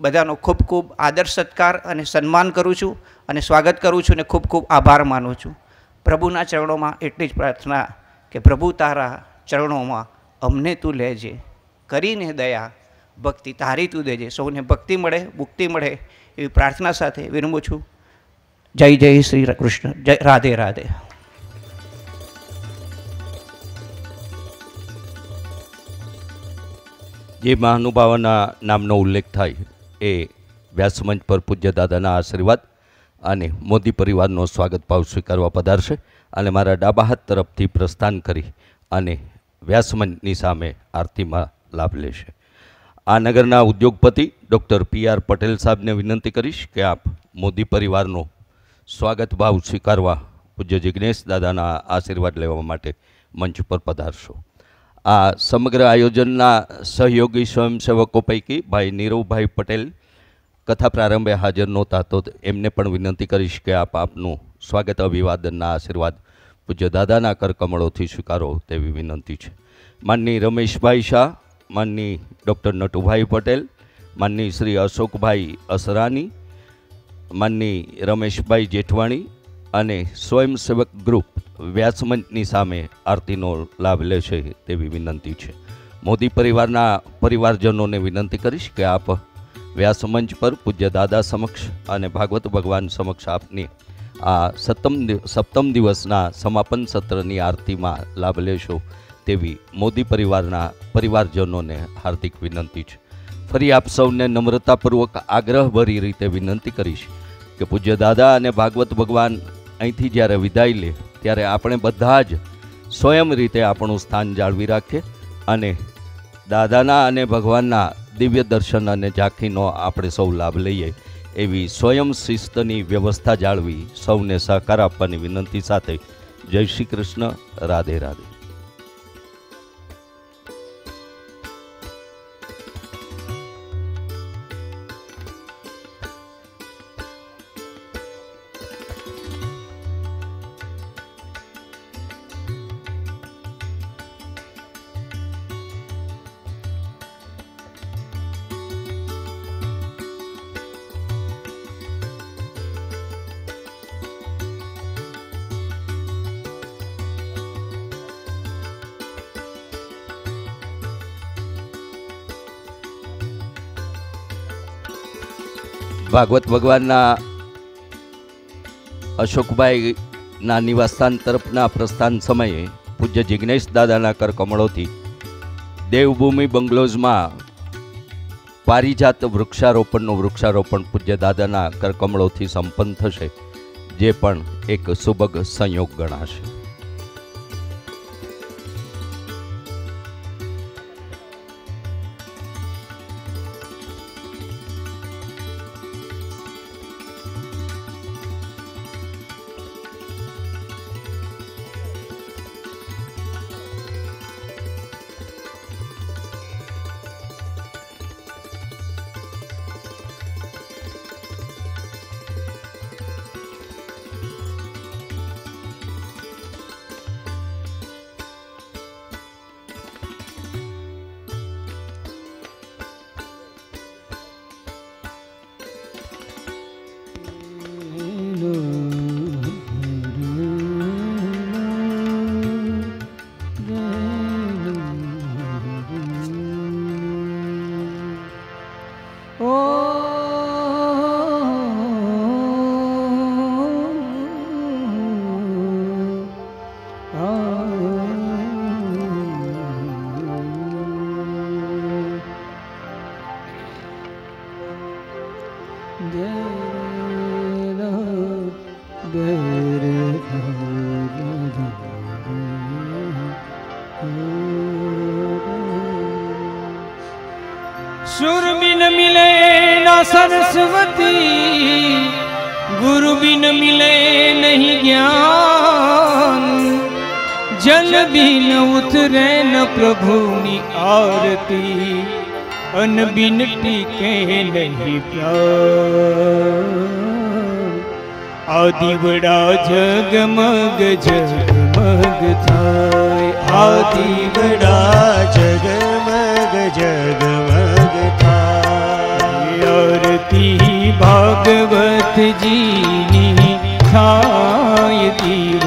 બધાનો ખૂબ ખૂબ આદર સત્કાર અને સન્માન કરું છું અને સ્વાગત કરું છું અને ખૂબ ખૂબ આભાર માનું છું. પ્રભુના ચરણોમાં એટલી જ પ્રાર્થના કે પ્રભુ તારા ચરણોમાં અમને તું લેજે, કરીને દયા, ભક્તિ તારી તું દેજે. સૌને ભક્તિ મળે, મુક્તિ મળે એવી પ્રાર્થના સાથે વિરમું છું. જય જય શ્રી કૃષ્ણ, જય રાધે રાધે. જે મહાનુભાવના નામનો ઉલ્લેખ થાય એ વ્યાસમંચ પર પૂજ્ય દાદાના આશીર્વાદ અને મોદી પરિવારનો સ્વાગત ભાવ સ્વીકારવા પધારશે અને મારા ડાબા હાથ તરફથી પ્રસ્થાન કરી અને વ્યાસમંચની સામે આરતીમાં લાભ લેશે. આ નગરના ઉદ્યોગપતિ ડૉક્ટર પી આર પટેલ સાહેબને વિનંતી કરીશ કે આપ મોદી પરિવારનો સ્વાગત ભાવ સ્વીકારવા પૂજ્ય જિજ્ઞેશ દાદાના આશીર્વાદ લેવા માટે મંચ પર પધારશો. આ સમગ્ર આયોજનના સહયોગી સ્વયંસેવકો પૈકી ભાઈ નીરવભાઈ પટેલ કથા પ્રારંભે હાજર નહોતા, તો એમને પણ વિનંતી કરીશ કે આપ આપનું સ્વાગત, અભિવાદનના આશીર્વાદ પૂજ્ય દાદાના કરકમળોથી સ્વીકારો તેવી વિનંતી છે. માનની રમેશભાઈ શાહ, માનની ડૉક્ટર નટુભાઈ પટેલ, માનની શ્રી અશોકભાઈ અસરાની, માનની રમેશભાઈ જેઠવાણી અને સ્વયંસેવક ગ્રુપ વ્યાસમંચની સામે આરતીનો લાભ લેશે તેવી વિનંતી છે. મોદી પરિવારના પરિવારજનોને વિનંતી કરીશ કે આપ વ્યાસમંચ પર પૂજ્ય દાદા સમક્ષ અને ભાગવત ભગવાન સમક્ષ આપની આ સપ્તમ સપ્તમ દિવસના સમાપન સત્રની આરતીમાં લાભ લેશો તેવી મોદી પરિવારના પરિવારજનોને હાર્દિક વિનંતી છે. ફરી આપ સૌને નમ્રતાપૂર્વક આગ્રહભરી રીતે વિનંતી કરીશ કે પૂજ્ય દાદા અને ભાગવત ભગવાન અહીંથી જ્યારે વિદાય લે, ત્યારે આપણે બધા જ સ્વયં રીતે આપણું સ્થાન જાળવી રાખીએ અને દાદાના અને ભગવાનના દિવ્ય દર્શન અને ઝાંખીનો આપણે સૌ લાભ લઈએ એવી સ્વયં શિસ્તની વ્યવસ્થા જાળવી સૌને સહકાર આપવાની વિનંતી સાથે જય શ્રી કૃષ્ણ, રાધે રાધે. ભાગવત ભગવાનના અશોકભાઈના નિવાસસ્થાન તરફના પ્રસ્થાન સમયે પૂજ્ય જિજ્ઞેશ દાદાના કરકમળોથી દેવભૂમિ બંગલોઝમાં પારિજાત વૃક્ષારોપણનું વૃક્ષારોપણ પૂજ્ય દાદાના કરકમળોથી સંપન્ન થશે, જે પણ એક સુભગ સંયોગ ગણાશે. सुर बिन मिले ना सरस्वती गुरु बिन मिले नहीं ज्ञान। जल बिन उतरे न प्रभु नी आरती, अन बिन टीके नहीं प्यार। आदि बड़ा जग मग जग मग था आदि बड़ा जगमग जग जगमगता आरती भगवत जीनि थाय दीव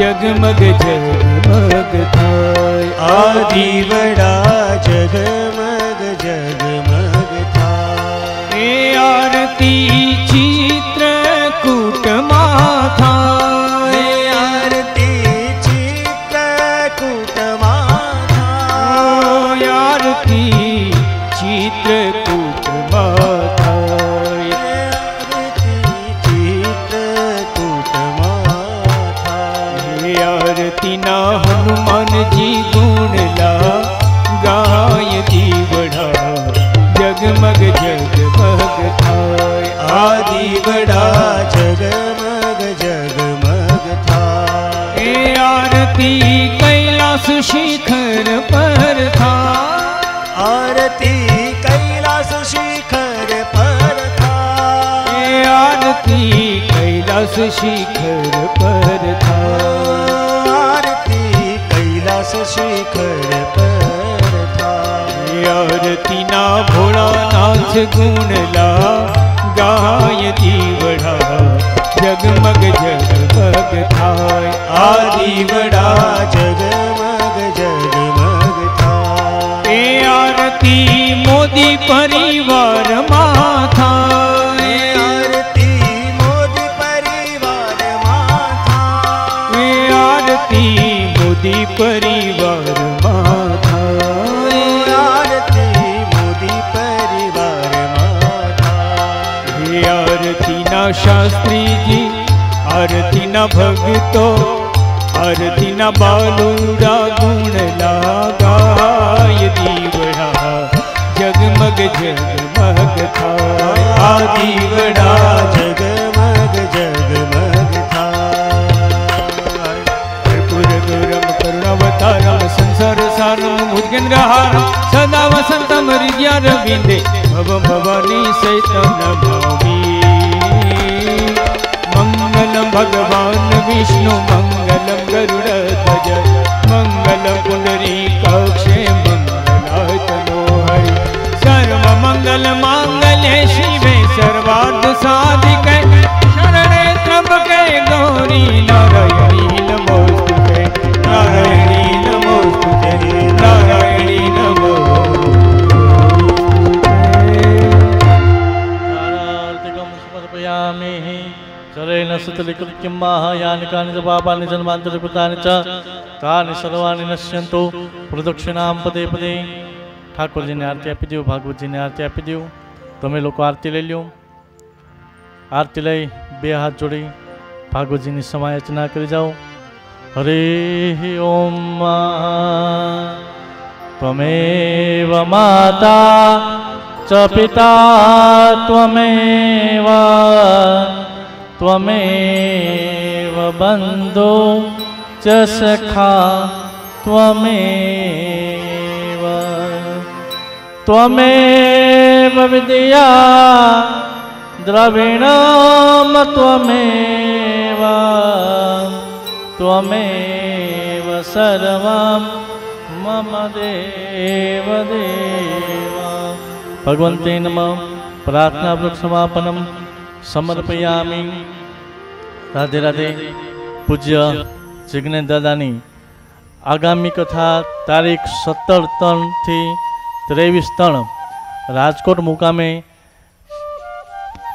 जगमग जमगता आवरा जगमग जगमगता आरती शिखर पर था। आरती कैलाश शिखर पर था। आरती कैलाश शिखर पर था। आरती कैलाश शिखर पर था। आरती ना भोला नाच गुणला गायती गाय दीवड़ा जगमग जगमग था आदि बड़ा जगमग આરતી મોદી પરિવારમાં થાય આરતી મોદી પરિવારમાં થાય એ આરતી મોદી પરિવારમાં થાય આરતી મોદી પરિવારમાં થાય એ આરતીના શાસ્ત્રીજી આરતીના ભક્તો આરતીના બાલુડા ગુણલા ગાય जगमग थाय आदि बड़ा जगमग जगमग थाय कर्पूर गौरम करुणावतारम संसार सारम मुद्गेन्द्रहारम सदा वसंतम हृदया रविंदे। भव भवानी सहित नमामि मंगलम भगवान विष्णु, मंगलम गरुड़ मंगल मांगल्य शिवे सर्वार्थ साधिक शरणे त्र्यंबके गौरी नारायणी नमोस्तुते नारायणी नमोस्तुते नारायणी नमो शरेण सुतलिकृत्यं माहायानिकानि च पापानि जन्मान्तरकृतानि च तानि पदे पदे। ઠાકોરજીને આરતી આપી દઉં ભાગવતજીને આરતી આપી દઉં તમે લોકો આરતી લઈ લો આરતી લઈ બે હાથ જોડી ભાગવતજીની સમાયચના કરી જાઓ. હરે ઓમ ત્વમેવ માતા ચ પિતા ત્વમેવ. ત્વમેવ બંધો ચ સખા. ત્વમેવ. વિદ્યા દ્રવિણમ ત્વમેવ ત્વમેવ સર્વમ મમ દેવ દેવ ભગવંતે નમ પ્રાર્થના વૃક્ષમાપનમ સમર્પયામિ રાધે રાધે પૂજ્ય જિજ્ઞેશ દાદાની આગામી કથા તારીખ સત્તર ત્રણથી ત્રેવીસ ત્રણ રાજકોટ મુકામે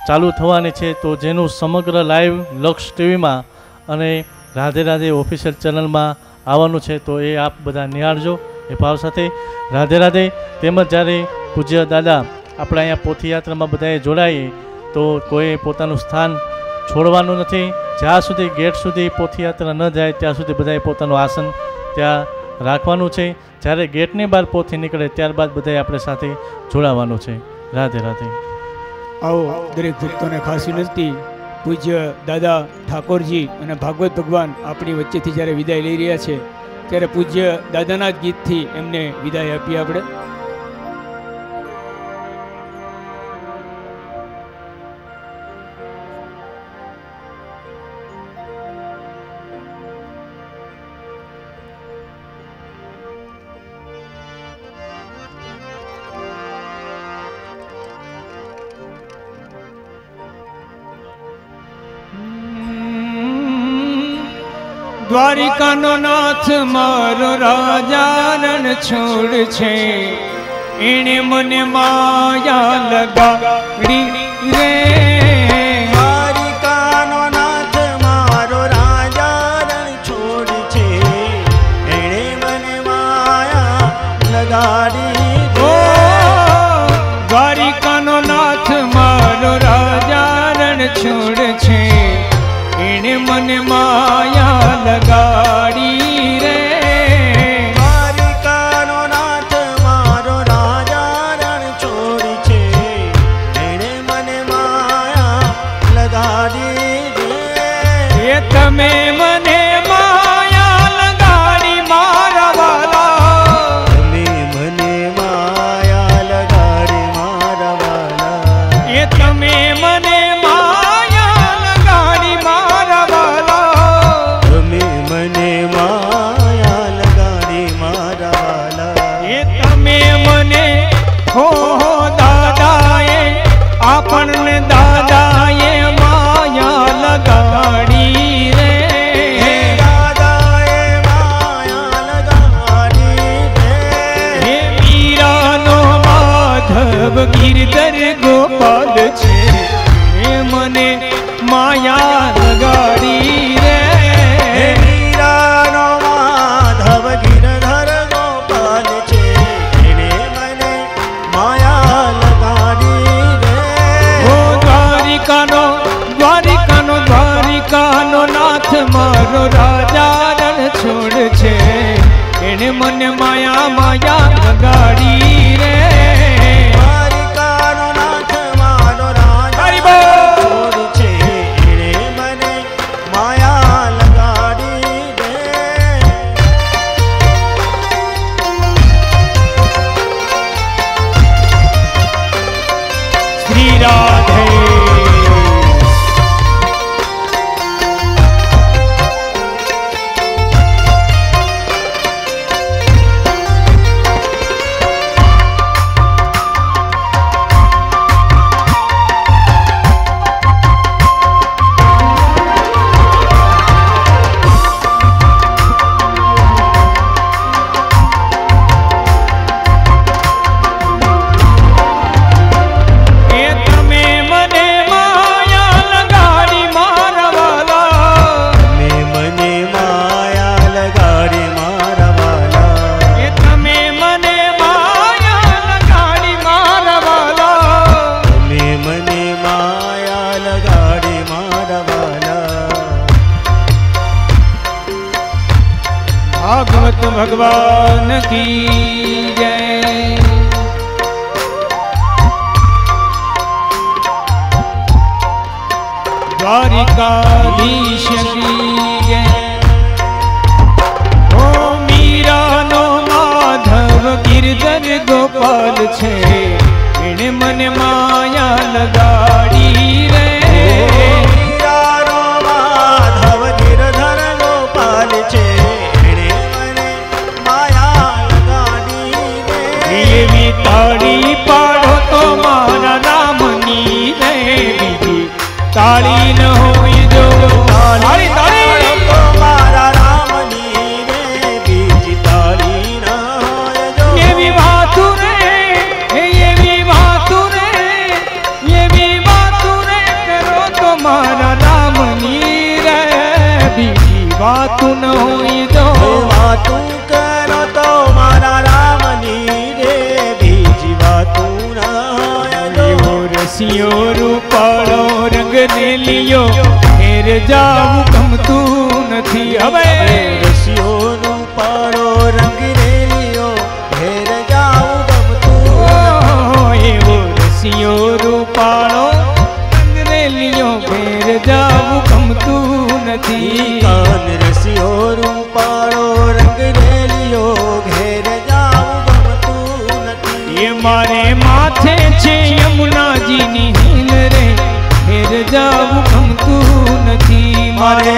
ચાલુ થવાની છે તો જેનું સમગ્ર લાઈવ લક્ષ ટીવીમાં અને રાધે રાધે ઓફિશિયલ ચેનલમાં આવવાનું છે તો એ આપ બધા નિહાળજો એ ભાવ સાથે. રાધે રાધે તેમજ જ્યારે પૂજ્ય દાદા આપણે અહીંયા પોથીયાત્રામાં બધાએ જોડાઈએ તો કોઈ પોતાનું સ્થાન છોડવાનું નથી. જ્યાં સુધી ગેટ સુધી પોથીયાત્રા ન જાય, ત્યાં સુધી બધાએ પોતાનું આસન ત્યાં રાખવાનું છે. જ્યારે ગેટની બહાર પોથી નીકળે ત્યારબાદ બધાએ આપણે સાથે જોડાવાનું છે. રાધે રાધે. આવો, દરેક ભક્તોને ખાસ વિનંતી પૂજ્ય દાદા ઠાકોરજી અને ભાગવત ભગવાન આપણી વચ્ચેથી જ્યારે વિદાય લઈ રહ્યા છે, ત્યારે પૂજ્ય દાદાના જ ગીતથી એમને વિદાય આપીએ આપણે. દ્વારિકાનો નાથ મારો રાજારણ છોડ છે. એણે મને માયા લગાડી રે. મારો રાજારણ છોડ છે. એણે મને માયા લગાડી ઓ મારો રાજારણ છોડ છે. એણે મને રંગ લિયો ઘેર જાવું ગમતું નથી. કાન રસિયો રૂપાળો રંગ રેલિયો ઘેર જાવું ગમતું નથી. એ મારે માથે છે યમુનાજીની હિલ રે ઘેર જાવું ગમતું નથી. મારે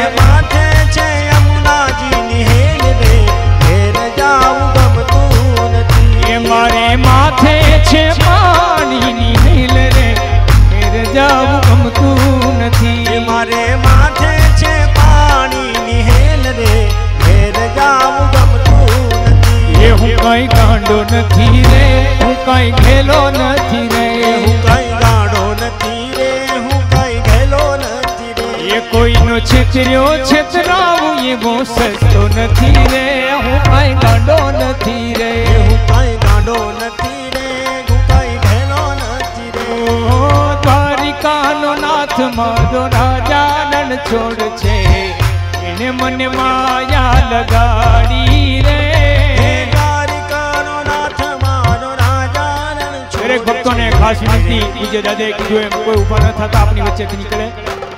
નથી રે હું કઈ ગેલો નથી રે. હું કઈ ગાડો નથી રે હું કઈ ગેલો નથી રે. એ કોઈનો છેતર્યો છેતરાવું એવો સસ્તો નથી રે હું કઈ ગાંડો નથી રે. હું કઈ ગાડો નથી રે હું કઈ ગેલો નથી રે. દ્વારિકાનો નાથ મારો રાજા નન છોડ છે. એને મને માયા લગાડી રે. ભક્તોને ખાસ વિનંતી પૂજ્ય દાદાએ કીધું એમ કોઈ ઊભા ન થતા આપણી વચ્ચેથી નીકળે.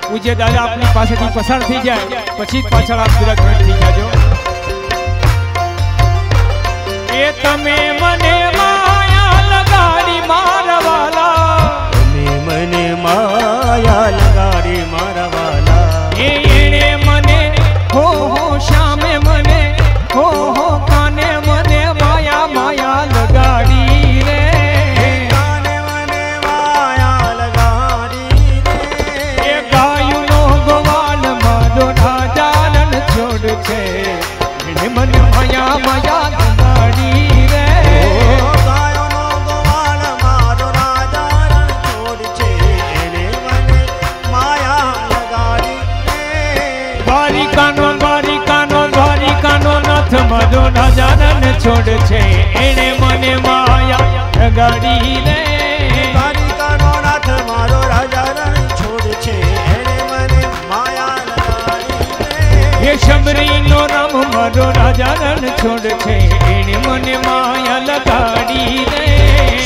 પૂજ્ય દાદા આપની પાસેથી પસાર થઈ જાય પછી જ પાછળ આપ બધા થઈ જાજો. એ તમે મને માયા લગાડી મારા વાલા. તમે મને માયા લગાડી મારા વાલા. એ એણે મને હો હો શામે મને હો હો છોડ છે. એને મને માયા લગાડી રે દ્વારિકાનો નાથ મારો રાજા રણ છોડ છે. એને મને માયા લગાડી એ શબરીનો રામ મારો રાજાનન છોડ છે. એને મને માયા લગાડી રે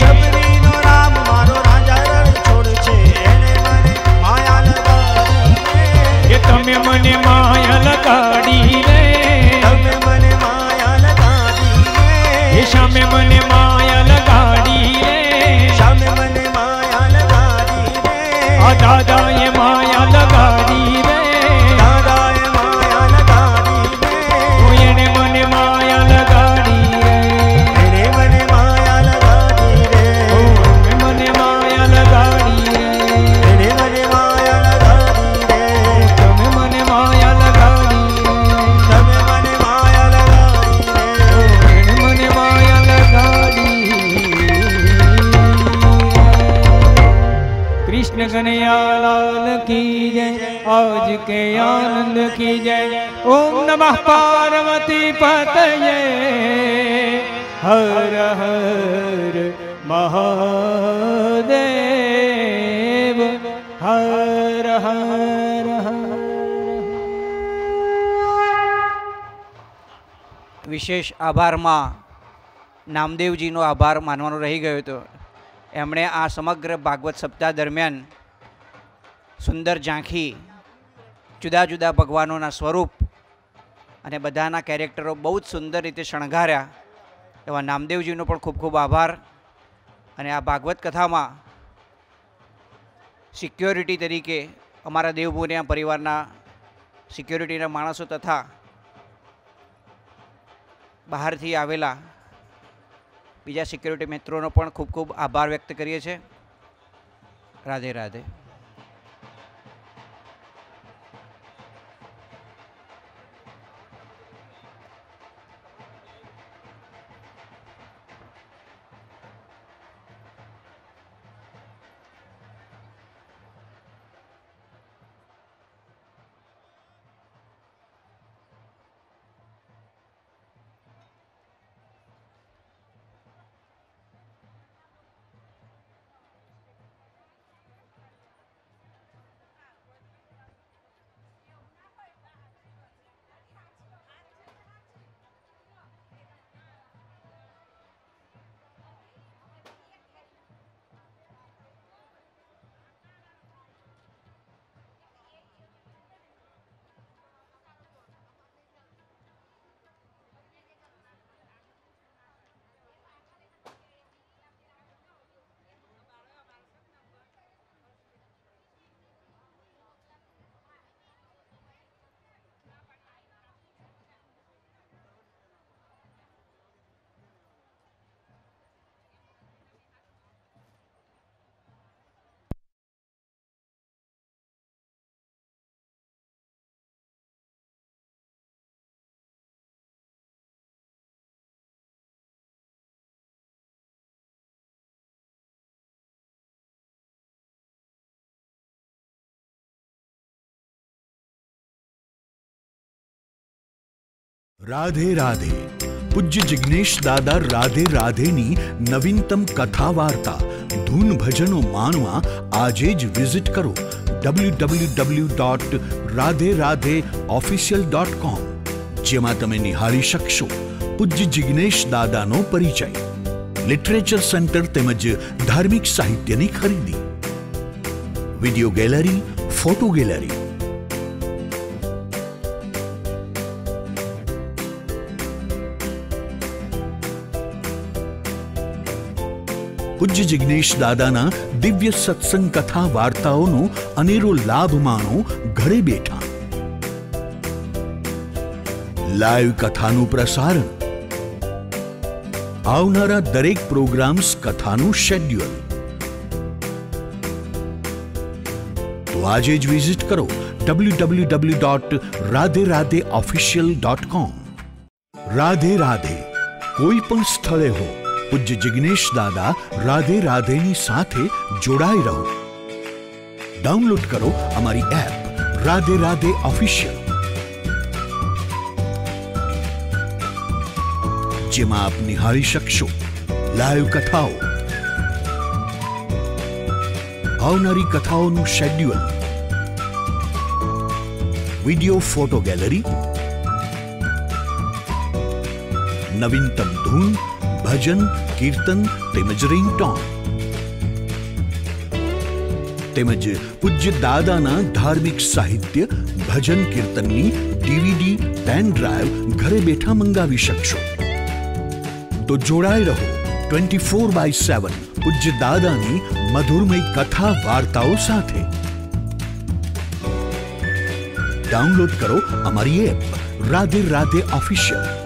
શબરીનો રામ મારો રાજા રણ છોડ છે. એને મને માયા લગાડી એ તમે મને માયા લગાડી રે સામે મને માયા લગાડી રે શામે મને માયા લગાડી આ રે દાદાએ માયા લગાડી નમઃ પાર્વતી પતયે હર હર મહાદેવ હર હર વિશેષ આભારમાં નામદેવજીનો આભાર માનવાનો રહી ગયો હતો. એમણે આ સમગ્ર ભાગવત સપ્તાહ દરમિયાન સુંદર ઝાંખી જુદા જુદા ભગવાનોના સ્વરૂપ અને બધાના કેરેક્ટરો બહુ જ સુંદર રીતે શણગાર્યા. એવા નામદેવજીનો પણ ખૂબ ખૂબ આભાર. અને આ ભાગવત કથામાં સિક્યોરિટી તરીકે અમારા દેવભૂનિયા પરિવારના સિક્યોરિટીના માણસો તથા બહારથી આવેલા બીજા સિક્યોરિટી મિત્રોનો પણ ખૂબ ખૂબ આભાર વ્યક્ત કરીએ છીએ. રાધે રાધે. રાધે રાધે. પૂજ્ય જિજ્ઞેશ દાદા રાધે રાધેની નવીનતમ કથા વાર્તા ધૂન ભજનો માણવા આજે જ વિઝિટ કરો W dot Radhe Radhe official dot com જેમાં તમે નિહાળી શકશો પૂજ્ય જિજ્ઞેશ દાદાનો પરિચય. લિટરેચર સેન્ટર તેમજ ધાર્મિક સાહિત્યની ખરીદી. વિડિયો ગેલેરી, ફોટો ગેલેરી પૂજ્ય જિજ્ઞેશ દાદાના દિવ્ય સત્સંગ કથા વાર્તાઓનો અનેરો લાભ માણો ઘરે બેઠા. લાઈવ કથાનું પ્રસારણ. આવનારા દરેક પ્રોગ્રામ્સ કથાનું શેડ્યુલ તો આજે જ વિઝિટ કરો W dot Radhe Radhe official dot com Radhe Radhe, કોઈ પણ સ્થળે હો પૂજ્ય જિજ્ઞેશ દાદા રાધે રાધેની સાથે જોડાઈ રહો ડાઉનલોડ કરો અમારી એપ રાધે રાધે ઓફિશિયલ જેમાં આપ નિહાળી શકશો લાઈવ કથાઓ આવનારી કથાઓનું શેડ્યુલ વિડિયો ફોટો ગેલેરી નવીનતમ ધૂન ભજન કીર્તન તેમજ રિંગટોન. તેમજ પૂજ્ય દાદાના ધાર્મિક સાહિત્ય, ભજન કીર્તનની ડીવીડી, પેન ડ્રાઈવ ઘરે બેઠા મંગાવી શકશો. તો જોડાઈ રહો ટ્વેન્ટી ફોર બાય સેવન પૂજ્ય દાદાની મધુરમય કથા વાર્તાઓ સાથે. ડાઉનલોડ કરો અમારી એપ, રાધે રાધે ઓફિશિયલ.